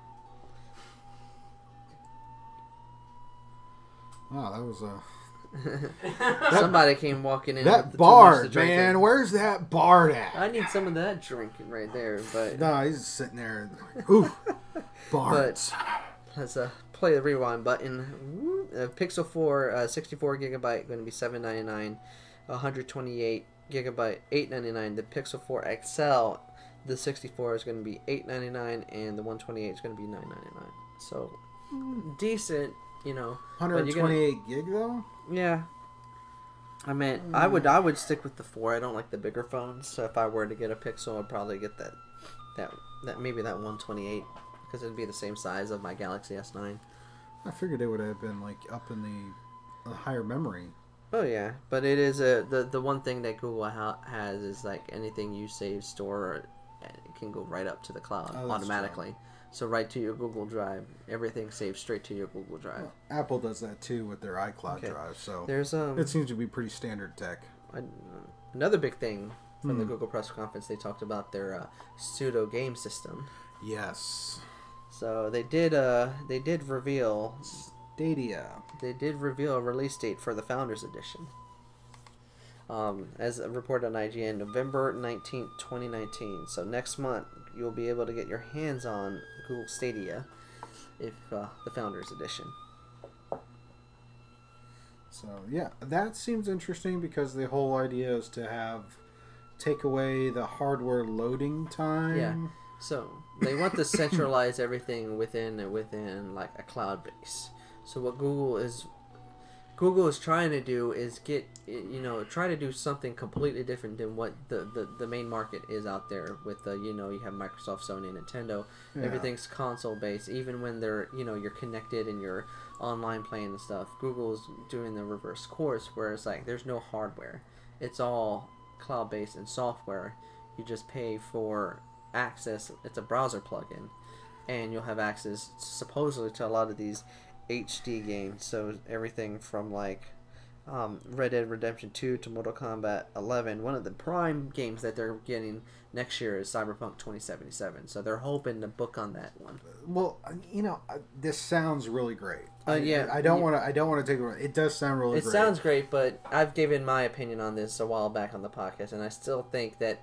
Oh, that was uh, a. [laughs] Somebody came walking in. That bard, man, where's that bard at? I need some of that drinking right there, but no, he's sitting there. Oof, Ooh, [laughs] bards. let's uh, play the rewind button. Uh, Pixel 4, uh, 64 gigabyte, going to be 799. 128 gigabyte, 899. The Pixel 4 XL, the 64 is going to be 899, and the 128 is going to be 999. So hmm. decent you know. But you're gonna- 128 gig though. Yeah. I mean, I would I would stick with the four. I don't like the bigger phones. So if I were to get a Pixel, I'd probably get that that that maybe that 128 because it'd be the same size of my Galaxy S9. I figured it would have been like up in the, the higher memory. Oh yeah, but it is a the the one thing that Google ha- has is like anything you save, store, uh, it can go right up to the cloud Oh, automatically. So right to your Google Drive, everything saved straight to your Google Drive. Well, Apple does that too with their iCloud Okay. drive, so There's um it seems to be pretty standard tech. an- another big thing from the Hmm. Google press conference. They talked about their uh, pseudo game system. Yes, So they did uh they did reveal Stadia. they did reveal a release date for the Founders Edition. Um, as reported on IGN, November 19th, 2019. So next month, you'll be able to get your hands on Google Stadia if uh, the Founders Edition. So yeah, that seems interesting because the whole idea is to have take away the hardware loading time. Yeah. So they want to centralize everything within within like a cloud base. So what Google is Google is trying to do is get you know try to do something completely different than what the, the, the main market is out there with the you know you have Microsoft, Sony, Nintendo. Yeah. Everything's console based. Even when they're you know you're connected and you're online playing and stuff. Google's doing the reverse course where it's like there's no hardware. It's all cloud based and software. You just pay for access. It's a browser plugin, and you'll have access supposedly to a lot of these HD games. So everything from like um, Red Dead Redemption 2 to Mortal Kombat 11. One of the prime games that they're getting next year is Cyberpunk 2077. So they're hoping to book on that one. Well, you know, uh, this sounds really great. Uh, I- yeah. I, don't want to. I don't want to take it. It does sound really. It great. sounds great, but I've given my opinion on this a while back on the podcast, and I still think that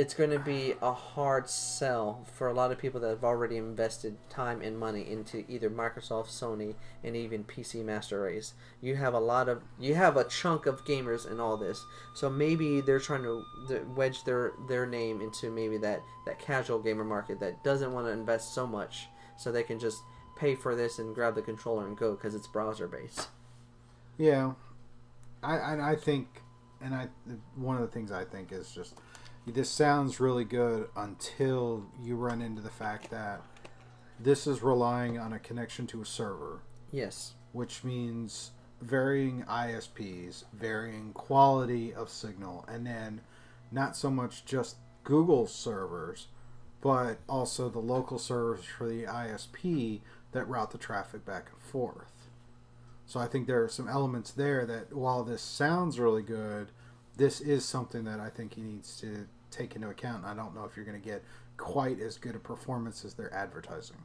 it's going to be a hard sell for a lot of people that have already invested time and money into either Microsoft, Sony, and even PC Master Race. You have a lot of you have a chunk of gamers in all this, so maybe they're trying to wedge their their name into maybe that that casual gamer market that doesn't want to invest so much, so they can just pay for this and grab the controller and go because it's browser based. Yeah, I I, I think, and I one of the things I think is just this sounds really good until you run into the fact that this is relying on a connection to a server, Yes. which means varying ISPs, varying quality of signal, and then not so much just Google servers, but also the local servers for the ISP that route the traffic back and forth. So I think there are some elements there that while this sounds really good, this is something that I think he needs to take into account. I don't know if you're going to get quite as good a performance as they're advertising.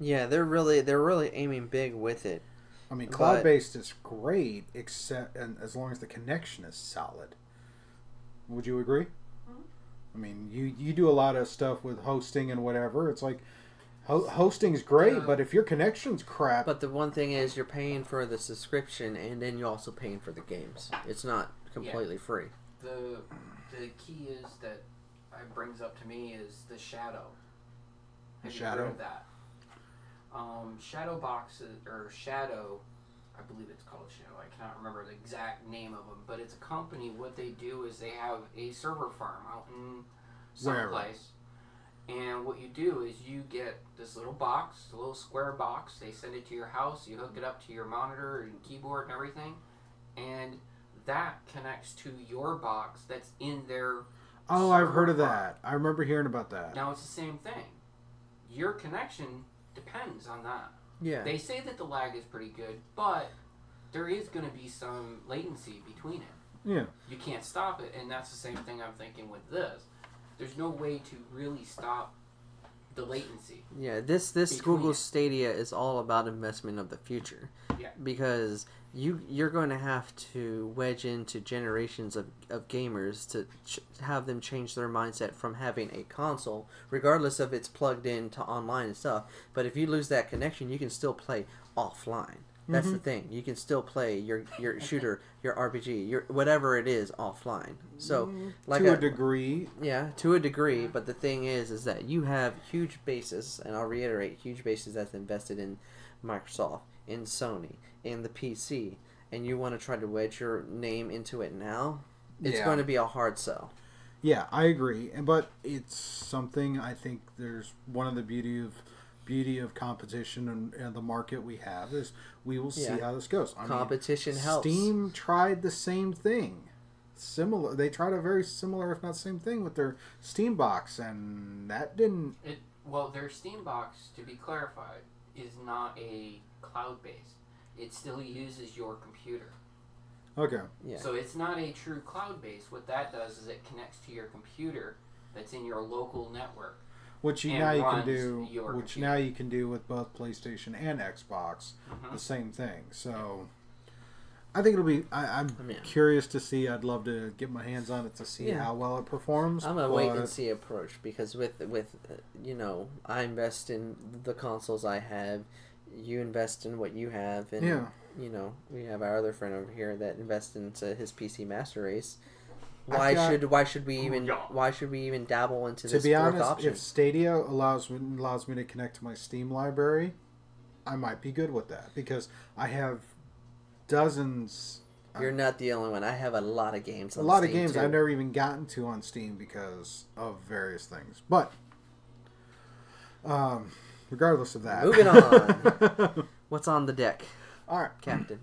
Yeah, they're really they're really aiming big with it. I mean, cloud based is great, except and as long as the connection is solid. Would you agree? Mm-hmm. I mean, you you do a lot of stuff with hosting and whatever. It's like ho- hosting's great, Yeah. but if your connection's crap, But the one thing is you're paying for the subscription and then you're also paying for the games. It's not completely free. The the key is that it brings up to me is the shadow. Have you Shadow? heard of that? Um, shadow boxes or shadow, I believe it's called Shadow. I cannot remember the exact name of them, but it's a company. What they do is they have a server farm out in someplace, and what you do is you get this little box, a little square box. They send it to your house. You hook it up to your monitor and keyboard and everything, and that connects to your box that's in their oh, I've heard of farm. that. I remember hearing about that. Now it's the same thing. Your connection depends on that. Yeah. They say that the lag is pretty good, but there is going to be some latency between it. Yeah, You can't stop it, and that's the same thing I'm thinking with this. There's no way to really stop the latency. Yeah, this this Google it. Stadia is all about investment of the future. Yeah. Because you you're going to have to wedge into generations of, of gamers to ch- have them change their mindset from having a console, regardless of it's plugged in to online and stuff. But if you lose that connection, you can still play offline. That's the mm-hmm. thing. You can still play your your [laughs] shooter, your RPG, your whatever it is offline. So, mm-hmm. like to a- a degree. yeah, to a degree, but the thing is, is that you have huge bases, and I'll reiterate, huge bases that's invested in Microsoft, in Sony, in the PC, and you want to try to wedge your name into it now, it's Yeah. going to be a hard sell. Yeah, I agree, and but it's something I think there's one of the beauty of beauty of competition and, and the market we have is we will see Yeah. how this goes. I mean, Competition helps. Steam tried the same thing, similar. They tried a very similar, if not same thing, with their Steam box, and that didn't. It well, their Steam box, to be clarified, is not a cloud based. It still uses your computer. Okay, Yeah. So it's not a true cloud based. What that does is it connects to your computer that's in your local network. which you now you can do, which computer. now you can do with both PlayStation and Xbox, Mhm. the same thing. So. I think it'll be. I, I'm I mean- curious to see. I'd love to get my hands on it to see Yeah. how well it performs. I'm a wait and see approach because with with uh, you know I invest in the consoles I have, you invest in what you have, and Yeah. you know we have our other friend over here that invests into his PC Master Race. Why got- should why should we even Yeah. why should we even dabble into to this be fourth honest, option? if Stadia allows me allows me to connect to my Steam library, I might be good with that because I have dozens, You're not the only one. I have a lot of games. a On lot of games too. I've never even gotten to on Steam because of various things. But um, regardless of that, Moving on. [laughs] What's on the deck, All right. Captain?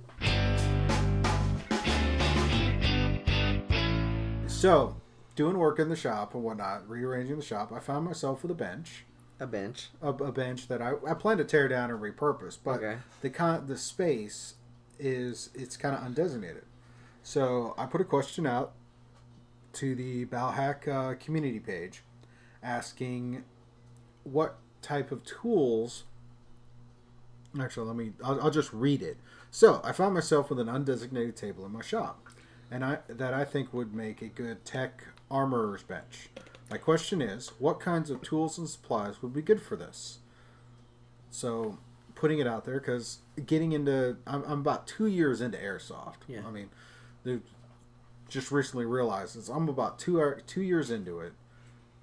So, doing work in the shop and whatnot, rearranging the shop, I found myself with a bench. A bench. a, a bench that I, I plan to tear down and repurpose, but Okay. the con the space is it's kind of undesignated. So I put a question out to the Ballahack uh, community page, asking what type of tools. Actually, let me. I'll, I'll just read it. So I found myself with an undesignated table in my shop, and I that I think would make a good tech armorer's bench. My question is, what kinds of tools and supplies would be good for this? So, putting it out there because getting into, I'm, I'm about two years into airsoft. Yeah. I mean, they just recently realized this. I'm about two two years into it,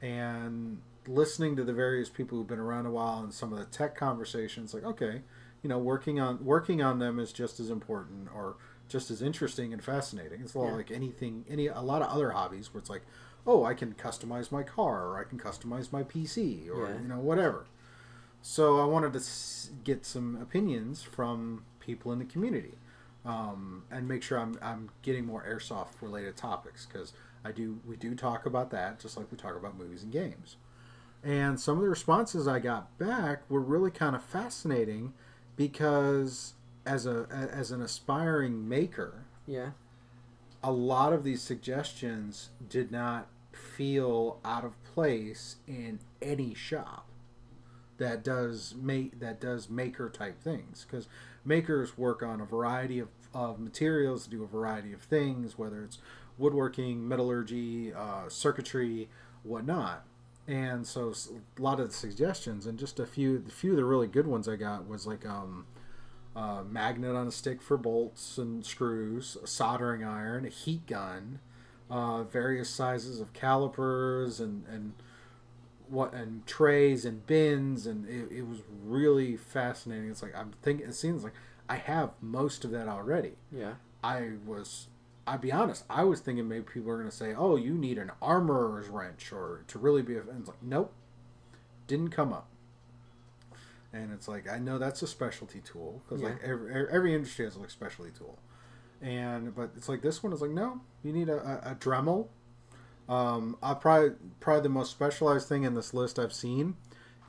and listening to the various people who've been around a while and some of the tech conversations, like okay, you know, working on working on them is just as important or just as interesting and fascinating. It's a lot Yeah. like anything, any a lot of other hobbies where it's like, oh, I can customize my car or I can customize my PC or Yeah. you know whatever. So I wanted to get some opinions from people in the community um, and make sure I'm, I'm getting more airsoft related topics because I do we do talk about that just like we talk about movies and games. And some of the responses I got back were really kind of fascinating because as a as an aspiring maker, Yeah. a lot of these suggestions did not feel out of place in any shop that does make that does maker type things because makers work on a variety of, of materials do a variety of things whether it's woodworking metallurgy uh, circuitry whatnot and so a lot of the suggestions and just a few the few of the really good ones i got was like um uh, magnet on a stick for bolts and screws, a soldering iron, a heat gun, uh, various sizes of calipers and and what and trays and bins, and it, it was really fascinating. It's like I'm thinking. It seems like I have most of that already. Yeah. I was. I'll be honest. I was thinking maybe people are going to say, "Oh, you need an armorer's wrench," or to really be. A, and it's like, nope, didn't come up and it's like I know that's a specialty tool because like every, every industry has like specialty tool, and but it's like this one is like no, you need a, a, a Dremel. Um, I probably probably the most specialized thing in this list I've seen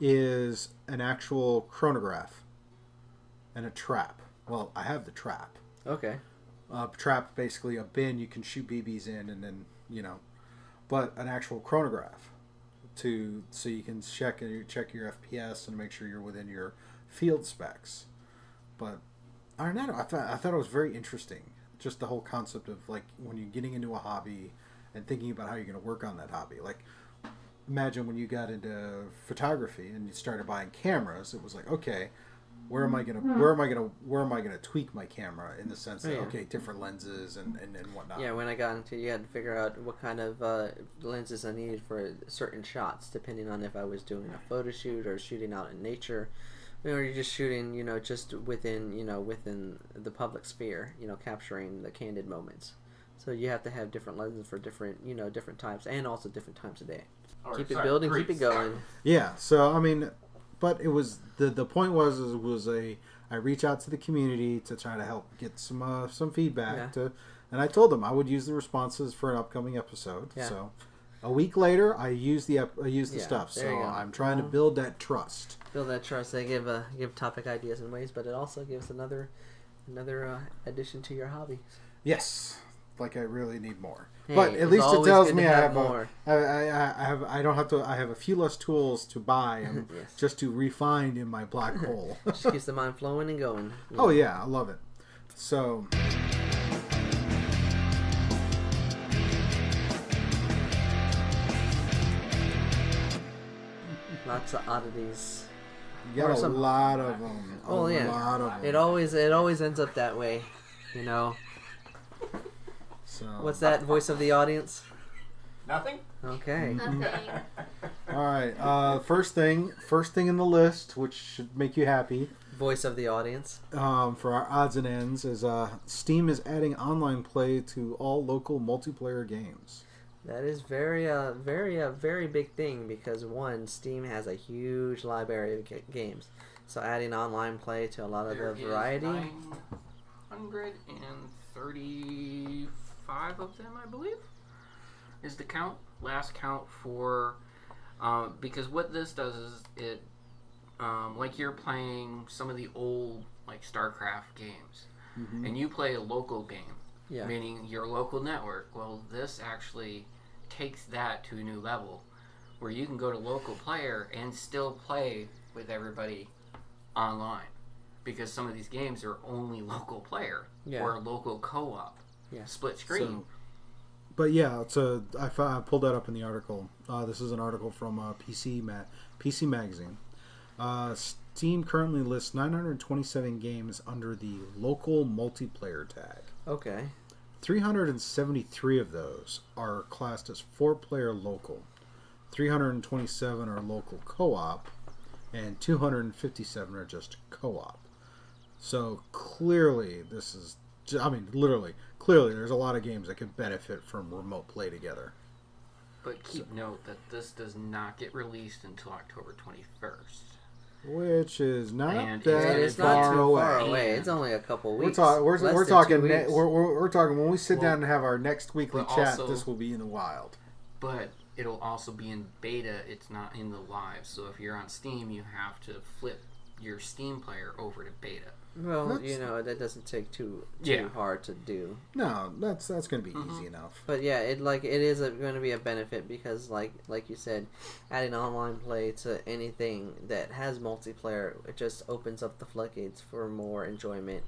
is an actual chronograph and a trap. Well, I have the trap. Okay. Uh, trap basically a bin you can shoot BBs in, and then you know, but an actual chronograph to so you can check check your FPS and make sure you're within your field specs. But I don't know. I thought I thought it was very interesting. Just the whole concept of like when you're getting into a hobby and thinking about how you're going to work on that hobby. Like imagine when you got into photography and you started buying cameras. It was like okay. Where am I gonna? Where am I gonna? Where am I gonna tweak my camera in the sense that Oh, yeah. okay, different lenses and, and, and whatnot. Yeah, when I got into, you had to figure out what kind of uh, lenses I needed for certain shots, depending on if I was doing a photo shoot or shooting out in nature, or you're just shooting, you know, just within, you know, within the public sphere, you know, capturing the candid moments. So you have to have different lenses for different, you know, different types and also different times of day. Or, keep it sorry, building, keep it going. Yeah. So I mean, but it was the the point was it was a I reach out to the community to try to help get some uh, some feedback Yeah. to, and I told them I would use the responses for an upcoming episode. Yeah. So. A week later, I use the ep- I use the Yeah, stuff, so. I'm trying to build that trust. Build that trust. They give uh, give topic ideas and ways, but it also gives another another uh, addition to your hobby. Yes, like I really need more. Hey, but at least it tells me I have have, more. a, I, I, I have I don't have to I have a few less tools to buy [laughs] and Yes. just to refine in my black [laughs] hole. Just keeps the mind flowing and going. you [laughs] oh yeah, I love it. So Lots of oddities. you got a some- lot of them. A Oh, yeah. lot of them. It always it always ends up that way. You know. So What's that voice of the audience? Nothing. Okay. Nothing. [laughs] All right. Uh, first thing, first thing in the list, which should make you happy, Voice of the audience. um, for our odds and ends, is uh, Steam is adding online play to all local multiplayer games. That is very uh very uh very big thing because one Steam has a huge library of ga- games. So adding online play to a lot of There the is variety. 935 of them, I believe, is the count. Last count for. Um, because what this does is it. Um, like you're playing some of the old, like StarCraft games, and you play a local game, Yeah. meaning your local network. Well, this actually takes that to a new level where you can go to local player and still play with everybody online because some of these games are only local player Yeah. or local co-op Yeah. split screen So, but yeah, it's a I, fo- I pulled that up in the article. Uh, this is an article from uh, PC Ma- PC Magazine. Uh, Steam currently lists 927 games under the local multiplayer tag. Okay. 373 of those are classed as four-player local. 327 are local co-op, and 257 are just co-op. So clearly, this is, I mean, literally, clearly, there's a lot of games that could benefit from remote play together. but keep note that this does not get released until october 21st Which is not And that it's- it's not far too away. far away. It's only a couple We're, weeks. we're, Less we're talking. ne- weeks. we're, we're, we're talking when we sit Well, down and have our next weekly chat. also- this will be in the wild. but it'll also be in beta it's not in the live so if you're on steam you have to flip your steam player over to beta well, That's- you know that doesn't take too too Yeah. hard to do. No, that's that's going to be Mhm. easy enough. But yeah, it like it is going to be a benefit because like like you said, adding online play to anything that has multiplayer it just opens up the floodgates for more enjoyment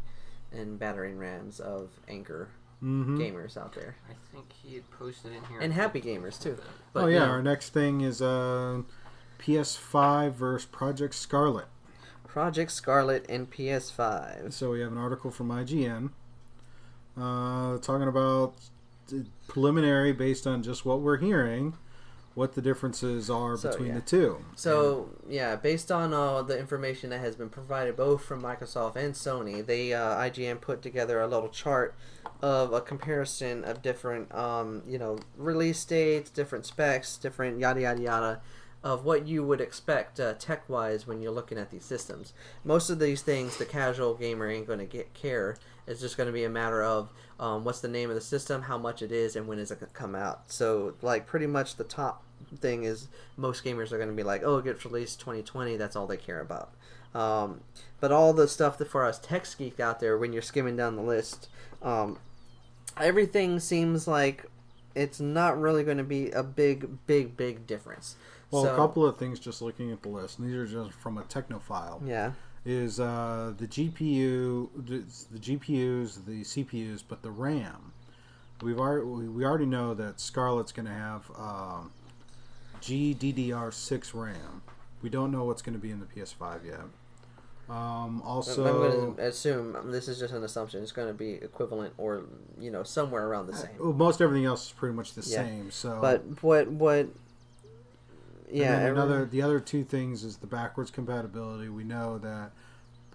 and battering rams of anchor Mm-hmm. gamers out there i think he had posted in here and happy gamers too. But oh you yeah, know, our next thing is uh, PS5 versus Project Scarlett. Project Scarlett and PS5. So we have an article from IGN uh, talking about preliminary based on just what we're hearing, what the differences are So, between yeah. the two. So yeah, based on uh, the information that has been provided both from Microsoft and Sony, they uh, IGN put together a little chart of a comparison of different, um, you know, release dates, different specs, different yada yada yada, of what you would expect uh, tech wise when you're looking at these systems. Most of these things, the casual gamer ain't going to get care. It's just going to be a matter of um, what's the name of the system, how much it is, and when is it going to come out. So like pretty much the top thing is most gamers are going to be like, oh, it gets released 2020. That's all they care about. Um, but all the stuff that for us tech geek out there, when you're skimming down the list, um, everything seems like it's not really going to be a big, big, big difference. Well, So- a couple of things just looking at the list, and these are just from a technophile. Yeah. Is uh, the GPU, the the GPUs, the CPUs, but the RAM. We've already we already know that Scarlett's going to have um, GDDR6 RAM. We don't know what's going to be in the PS5 yet. Um, also, I'm going to assume um, this is just an assumption. It's going to be equivalent or you know somewhere around the same. well, most everything else is pretty much the Yeah. same. So, But what what yeah, And another the other two things is the backwards compatibility. We know that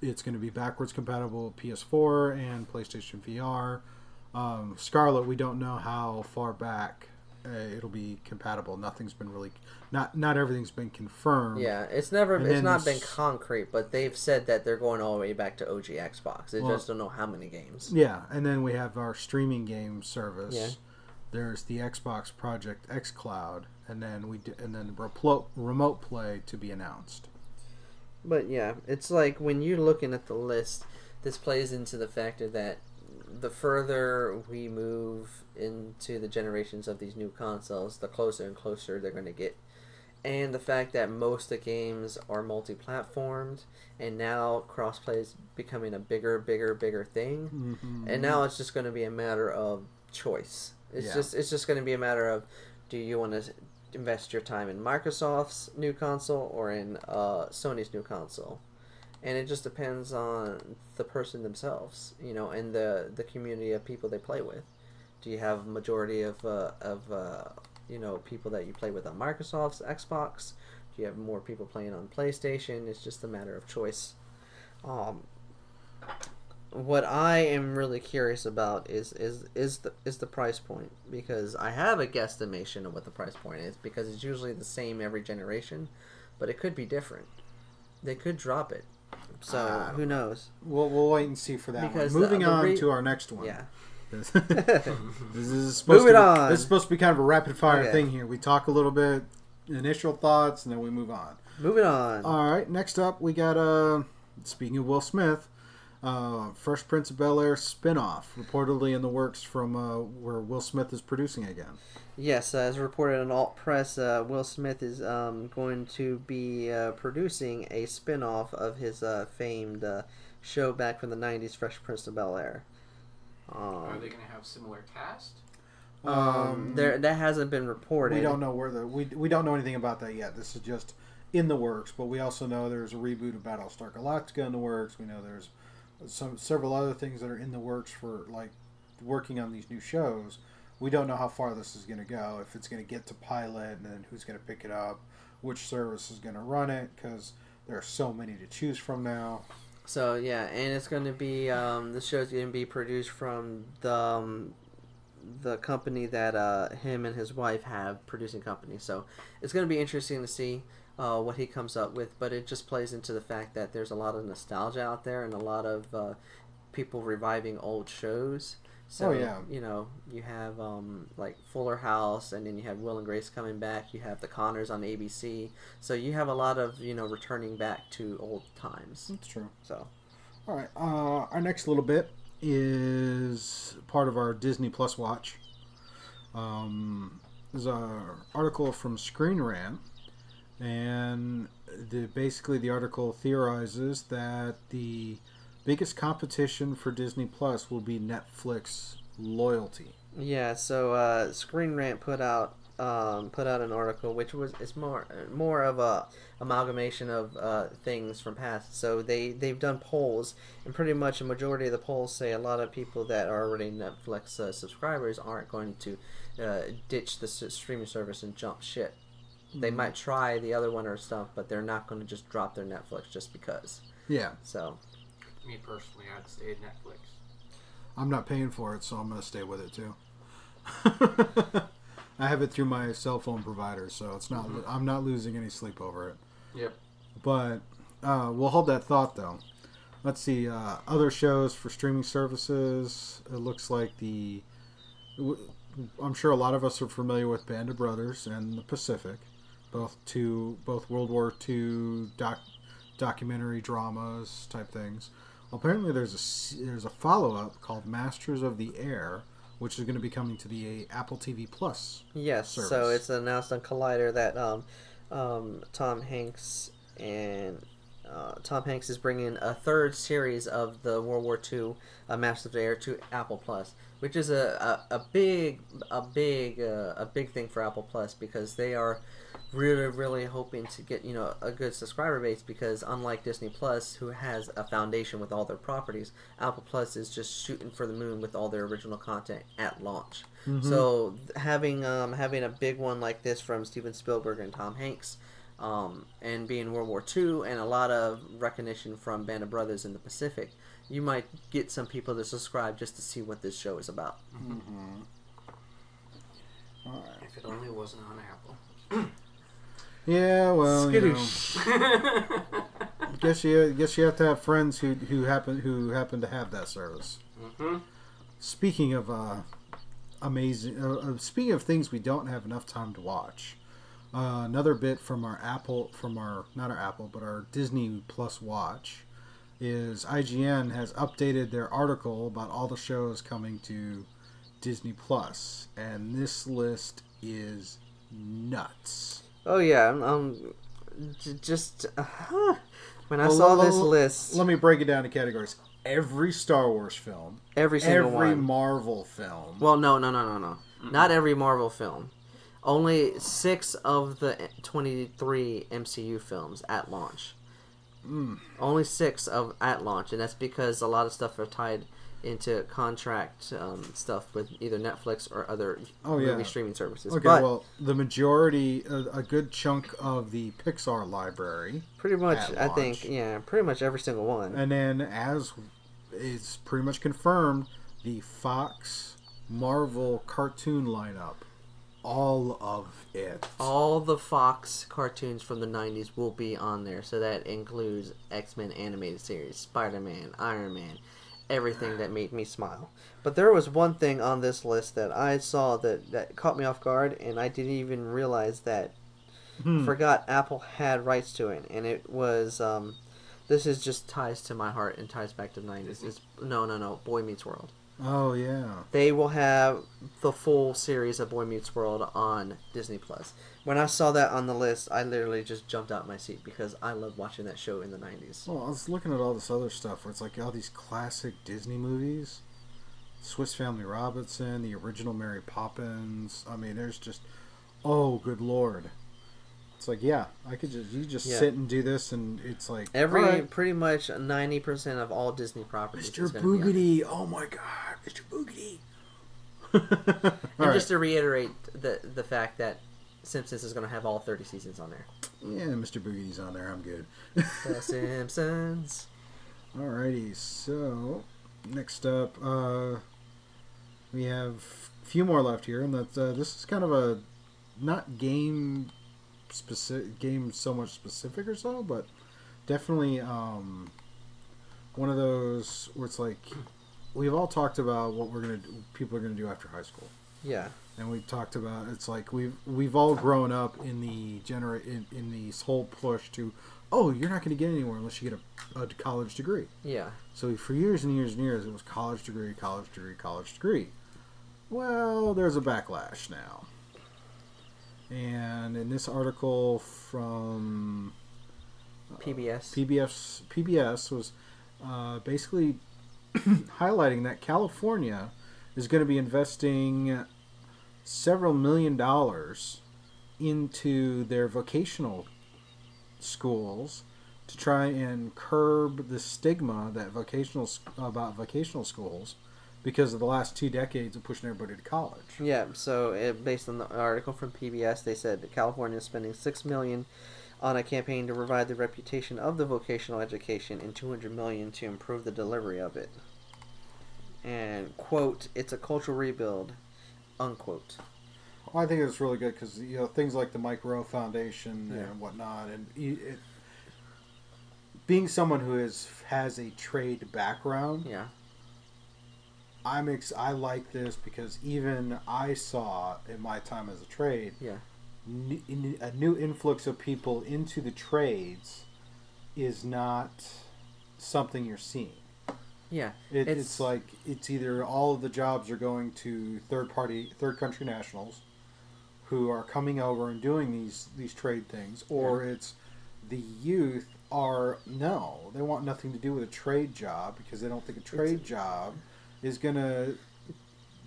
it's going to be backwards compatible with PS4 and PlayStation VR. Um, Scarlett, we don't know how far back uh, it'll be compatible. Nothing's been really not not everything's been confirmed. Yeah, it's never And it's not been concrete, but they've said that they're going all the way back to OG Xbox. They Well- just don't know how many games. Yeah, and then we have our streaming game service. Yeah. There's the Xbox Project xCloud, and then we do, and then replo- remote play to be announced. But yeah, it's like when you're looking at the list, this plays into the factor that the further we move into the generations of these new consoles, the closer and closer they're going to get. And the fact that most of the games are multi-platformed, and now crossplay is becoming a bigger, bigger, bigger thing. Mm-hmm. And now it's just going to be a matter of choice. It's Yeah. just it's just going to be a matter of do you want to invest your time in Microsoft's new console or in uh, Sony's new console, and it just depends on the person themselves, you know, and the the community of people they play with. Do you have majority of uh, of uh, you know people that you play with on Microsoft's Xbox? Do you have more people playing on PlayStation? It's just a matter of choice. Um, what I am really curious about is is is the is the price point because I have a guesstimation of what the price point is because it's usually the same every generation, but it could be different. They could drop it, so who knows? We'll, we'll wait and see for that Because one. Moving the on re- to our next one. Yeah. [laughs] this [laughs] is supposed Moving to be, on. This is supposed to be kind of a rapid fire Okay. thing here. We talk a little bit, initial thoughts, and then we move on. Moving on. All right. Next up, we got uh, speaking of Will Smith, uh, Fresh Prince of Bel Air spinoff reportedly in the works from uh, where Will Smith is producing again. Yes, uh, as reported in Alt Press, uh, Will Smith is um, going to be uh, producing a spin off of his uh, famed uh, show back from the 90s, Fresh Prince of Bel Air. Are Um, they going to have similar cast? Um, there, that hasn't been reported. we don't know where the we, we don't know anything about that yet. This is just in the works, but we also know there's a reboot of Battlestar Galactica in the works. We know there's some several other things that are in the works for like working on these new shows. We don't know how far this is going to go. If it's going to get to pilot, and then who's going to pick it up, which service is going to run it, because there are so many to choose from now. So yeah, and it's going to be um, the show's going to be produced from the um, the company that uh, him and his wife have producing company. So it's going to be interesting to see uh, what he comes up with. But it just plays into the fact that there's a lot of nostalgia out there and a lot of uh, people reviving old shows. So Oh, yeah. you know you have um, like Fuller House, and then you have Will and Grace coming back. You have the Conners on ABC. So you have a lot of you know returning back to old times. That's true. So. All right. Uh, our next little bit is part of our Disney Plus watch. Um, there's an article from Screen Rant, and the, basically the article theorizes that the biggest competition for Disney Plus will be Netflix loyalty. Yeah, so uh, Screen Rant put out um, put out an article which was it's more more of a amalgamation of uh, things from past. So they they've done polls, and pretty much a majority of the polls say a lot of people that are already Netflix uh, subscribers aren't going to uh, ditch the streaming service and jump shit. They Mhm. might try the other one or stuff, but they're not going to just drop their Netflix just because. Yeah, So Me personally, I'd stay at Netflix. I'm not paying for it, so I'm going to stay with it too. [laughs] I have it through my cell phone provider, so it's not. I'm not losing any sleep over it. Yep. But uh, we'll hold that thought though. Let's see uh, other shows for streaming services. It looks like the. w- I'm sure a lot of us are familiar with Band of Brothers and the Pacific, both to both World War II doc, documentary dramas type things. Apparently, there's a there's a follow up called Masters of the Air, which is going to be coming to the Apple TV Plus. Yes, so it's announced on Collider that um, um, Tom Hanks and Tom Hanks is bringing a third series of the World War II uh, Master of the Air to Apple Plus, which is a, a, a big a big uh, a big thing for Apple Plus because they are really really hoping to get you know a good subscriber base because unlike Disney Plus who has a foundation with all their properties, Apple Plus is just shooting for the moon with all their original content at launch. So having um, having a big one like this from Steven Spielberg and Tom Hanks, um, and being World War II and a lot of recognition from Band of Brothers in the Pacific, you might get some people to subscribe just to see what this show is about. All right. If it only wasn't on Apple. [clears throat] Yeah, well, you know, Skittish. guess you guess you have to have friends who who happen who happen to have that service. hmm Speaking of uh, amazing, uh, uh, speaking of things we don't have enough time to watch, uh, another bit from our Apple, from our not our Apple, but our Disney Plus watch, is IGN has updated their article about all the shows coming to Disney Plus, and this list is nuts. oh yeah, um, um, j- just uh, when I Well, saw let- this let- list, Let me break it down to categories. Every Star Wars film, every single every one. Marvel film. Well, no, no, no, no, no. Not every Marvel film. Only six of the 23 MCU films at launch. Mm. Only six of at launch, and that's because a lot of stuff are tied into contract um, stuff with either Netflix or other Oh, movie yeah. streaming services. Okay, but well, the majority, a, a good chunk of the Pixar library, pretty much, I think, yeah, pretty much every single one. and then as is pretty much confirmed, the Fox Marvel cartoon lineup, all of it. All the Fox cartoons from the 90s will be on there, so that includes X Men animated series, Spider Man, Iron Man, everything that made me smile. But there was one thing on this list that I saw that, that caught me off guard, and I didn't even realize that. Hmm. Forgot Apple had rights to it, and it was. Um, this is just ties to my heart and ties back to the 90s. It's, no, no, no. Boy Meets World. Oh yeah. They will have the full series of Boy Meets World on Disney Plus. When I saw that on the list, I literally just jumped out of my seat because I loved watching that show in the '90s. Well, I was looking at all this other stuff where it's like all these classic Disney movies, Swiss Family Robinson, the original Mary Poppins. I mean, there's just, oh, good lord. It's like, yeah, I could just you just Yeah. sit and do this, and it's like Every right, pretty much ninety percent of all Disney properties. Mr. is gonna be on there. Boogity. Oh my God, Mr. Boogity. [laughs] And right. just to reiterate the the fact that Simpsons is going to have all thirty seasons on there. yeah, Mr. Boogity's on there. I'm good. The [laughs] Simpsons. Alrighty, so next up, uh, we have a few more left here, and that uh, this is kind of a not game specific, game so much specific or so, but definitely um, one of those where it's like we've all talked about what we're gonna do, people are gonna do after high school, Yeah. and we talked about it's like we've we've all grown up in the genera- in, in this whole push to oh you're not gonna get anywhere unless you get a, a college degree. Yeah. So for years and years and years, it was college degree, college degree, college degree. Well, there's a backlash now. And in this article from PBS. PBS, PBS was uh, basically [coughs] highlighting that California is going to be investing several million dollars into their vocational schools to try and curb the stigma that vocational about vocational schools because of the last two decades of pushing everybody to college. Yeah, so it, based on the article from PBS, they said that California is spending six million on a campaign to revive the reputation of the vocational education and two hundred million to improve the delivery of it. And quote, "It's a cultural rebuild," unquote. Well, I think it's really good because you know things like the Mike Rowe Foundation Yeah. and whatnot, and it, being someone who is has a trade background, Yeah, I'm ex- I like this because even I saw in my time as a trade, yeah, n- a new influx of people into the trades is not something you're seeing. yeah. It, it's, It's- like it's either all of the jobs are going to third party, third country nationals, who are coming over and doing these these trade things, or it's the youth are no, they want nothing to do with a trade job because they don't think a trade job is going to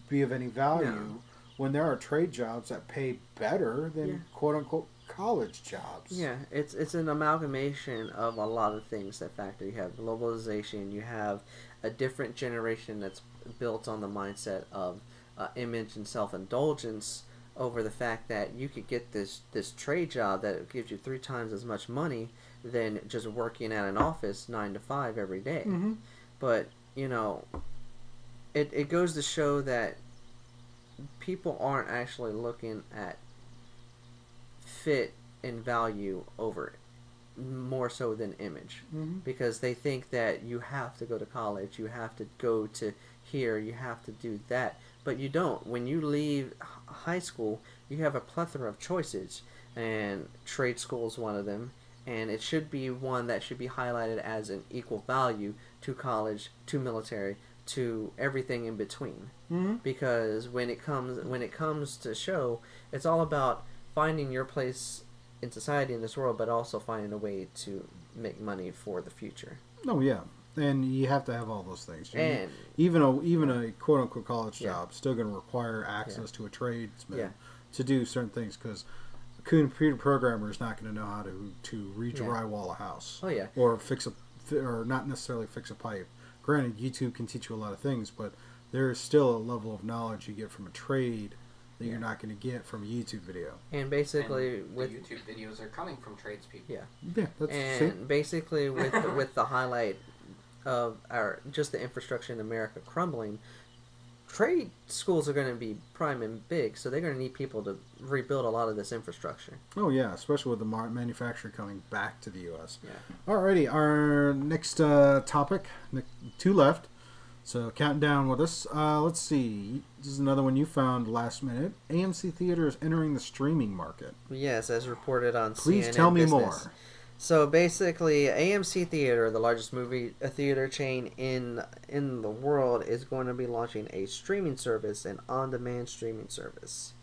be of any value No. when there are trade jobs that pay better than Yeah. quote unquote college jobs. Yeah, it's it's an amalgamation of a lot of things that factor. You have globalization. You have a different generation that's built on the mindset of uh, image and self indulgence over the fact that you could get this this trade job that gives you three times as much money than just working at an office nine to five every day. hmm But you know, it it goes to show that people aren't actually looking at fit and value over more so than image. Hmm because they think that you have to go to college, you have to go to here, you have to do that, but you don't. When you leave high school, you have a plethora of choices, and trade school is one of them, and it should be one that should be highlighted as an equal value to college, to military, to everything in between hmm because when it comes when it comes to show it's all about finding your place in society in this world but also finding a way to make money for the future Oh yeah, and you have to have all those things. You- and even a even a quote unquote college Yeah. job still going to require access to a tradesman Yeah. to do certain things because a computer programmer is not going to know how to to Yeah. re-drywall a house oh yeah or fix a or not necessarily fix a pipe. Granted, YouTube can teach you a lot of things, but there is still a level of knowledge you get from a trade that you're not going to get from a YouTube video. and basically And with the YouTube videos are coming from tradespeople. Yeah. Yeah, that's and see? basically with the, with the [laughs] highlight of our just the infrastructure in America crumbling, trade schools are going to be prime and big, so they're going to need people to rebuild a lot of this infrastructure. Oh yeah, especially with the manufacturer coming back to the U.S. Yeah. Alrighty, our next uh, topic, two left. So counting down with us. Uh, let's see. This is another one you found last minute. AMC Theater is entering the streaming market. Yes, as reported on Please CNN tell me Business. more. So basically, AMC Theater, the largest movie theater chain in in the world, is going to be launching a streaming service, an on-demand streaming service.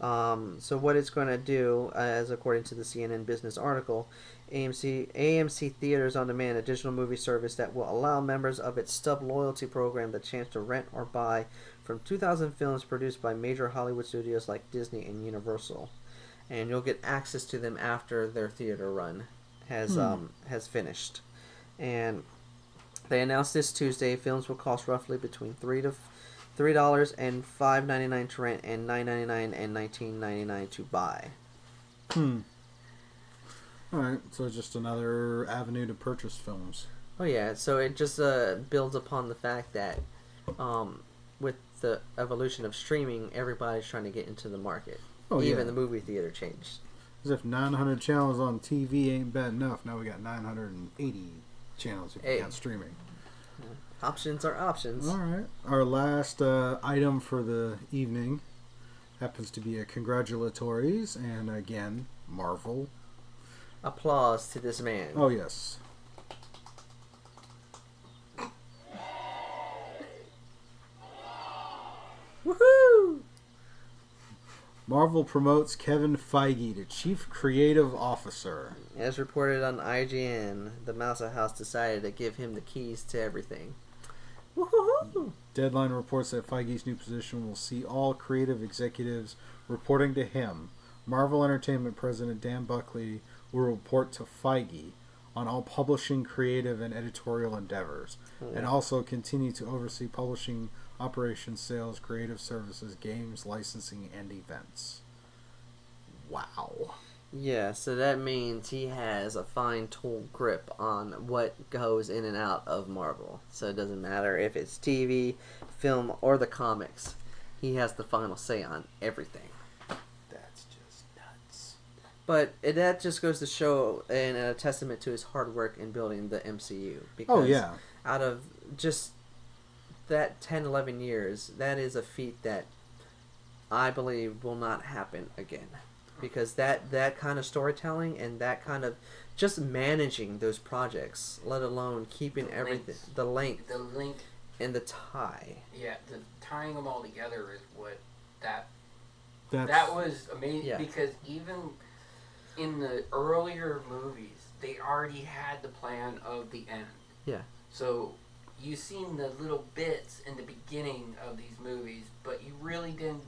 Um, so what it's going to do, uh, as according to the CNN Business article, AMC AMC Theaters on Demand, a digital movie service that will allow members of its Stub loyalty program the chance to rent or buy from 2,000 films produced by major Hollywood studios like Disney and Universal, and you'll get access to them after their theater run has Hmm. um, has finished, and they announced this Tuesday. Films will cost roughly between three to three dollars and five ninety nine to rent, and nine ninety nine and nineteen ninety nine to buy. Hmm. All right, so just another avenue to purchase films. Oh yeah, so it just uh, builds upon the fact that um, with the evolution of streaming, everybody's trying to get into the market. Oh Even yeah. the movie theater changed. As if 900 channels on TV ain't bad enough. Now we got 980 channels if you Hey. count streaming. Options are options. All right. Our last uh, item for the evening happens to be a congratulatories, and again, Marvel. Applause to this man. Oh yes. Woohoo! Marvel promotes Kevin Feige to Chief Creative Officer. As reported on IGN, the Mouse House decided to give him the keys to everything. Woohoo! Deadline reports that Feige's new position will see all creative executives reporting to him. Marvel Entertainment President Dan Buckley will report to Feige on all publishing, creative, and editorial endeavors, and also continue to oversee publishing operations, sales, creative services, games, licensing, and events. Wow. Yeah, so that means he has a fine tool grip on what goes in and out of Marvel. So it doesn't matter if it's TV, film, or the comics. He has the final say on everything. That's just nuts. But that just goes to show and a testament to his hard work in building the MCU. Oh, because Oh, yeah. out of just that 10, 11 years, that is a feat that I believe will not happen again. Because that, that kind of storytelling and that kind of just managing those projects, let alone keeping The everything, links. the length The link, and the tie. yeah, the tying them all together is what that That's, that was amazing Yeah. because even in the earlier movies, they already had the plan of the end. Yeah. So you've seen the little bits in the beginning of these movies, but you really didn't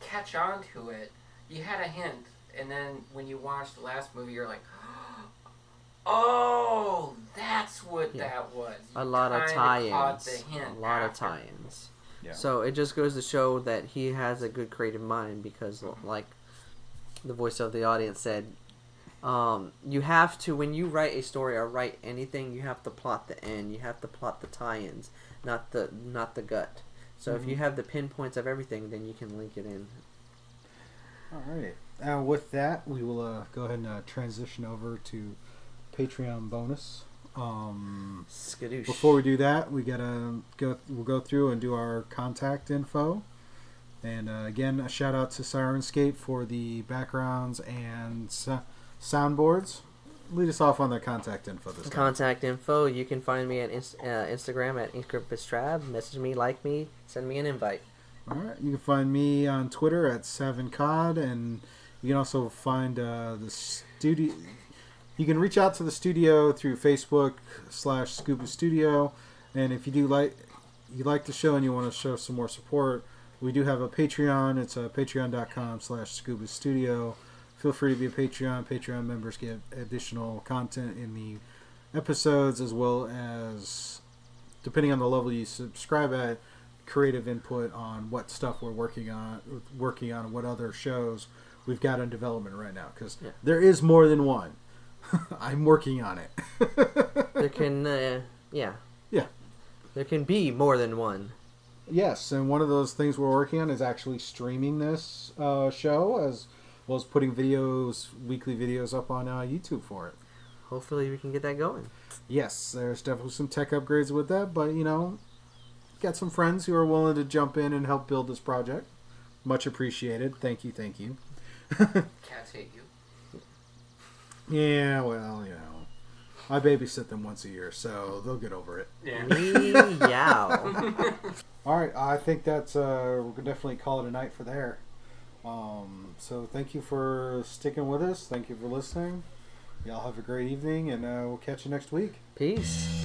catch on to it. You had a hint, and then when you watched the last movie, you're like, [gasps] "Oh, that's what Yeah. that was." You a lot of tie-ins. caught the hint A lot of after. tie-ins. Yeah. So it just goes to show that he has a good creative mind because, mm-hmm. like the voice of the audience said, um, you have to when you write a story or write anything, you have to plot the end. You have to plot the tie-ins, not the not the gut. So if you have the pinpoints of everything, then you can link it in. All right. And with that, we will uh, go ahead and uh, transition over to Patreon bonus. Um, Skadoosh. before we do that, we gotta go. We'll go through and do our contact info. And uh, again, a shout out to Syrinscape for the backgrounds and soundboards. Lead us off on their contact info this time. Contact info. You can find me at inst- uh, Instagram at incubustrav. Message me, like me, send me an invite. All right, you can find me on Twitter at SavanCod, and you can also find uh, the studio. You can reach out to the studio through Facebook slash Scuba Studio, and if you do like you like the show and you want to show some more support, we do have a Patreon. It's uh, patreon.com slash Scuba Studio. Feel free to be a Patreon. Patreon members get additional content in the episodes as well as, depending on the level you subscribe at, creative input on what stuff we're working on, working on what other shows we've got in development right now. Because Yeah. there is more than one. [laughs] I'm working on it. [laughs] There can, uh, yeah. Yeah. There can be more than one. Yes, and one of those things we're working on is actually streaming this uh, show as well as putting videos, weekly videos up on uh, YouTube for it. Hopefully, we can get that going. Yes, there's definitely some tech upgrades with that, but you know, got some friends who are willing to jump in and help build this project. Much appreciated. Thank you, thank you. [laughs] Cats hate you. Yeah, well, you know, I babysit them once a year, so they'll get over it. Yeah. Meow. [laughs] All right, I think that's uh, we're gonna definitely call it a night for there. Um, so thank you for sticking with us. Thank you for listening. Y'all have a great evening, and uh, we'll catch you next week. Peace.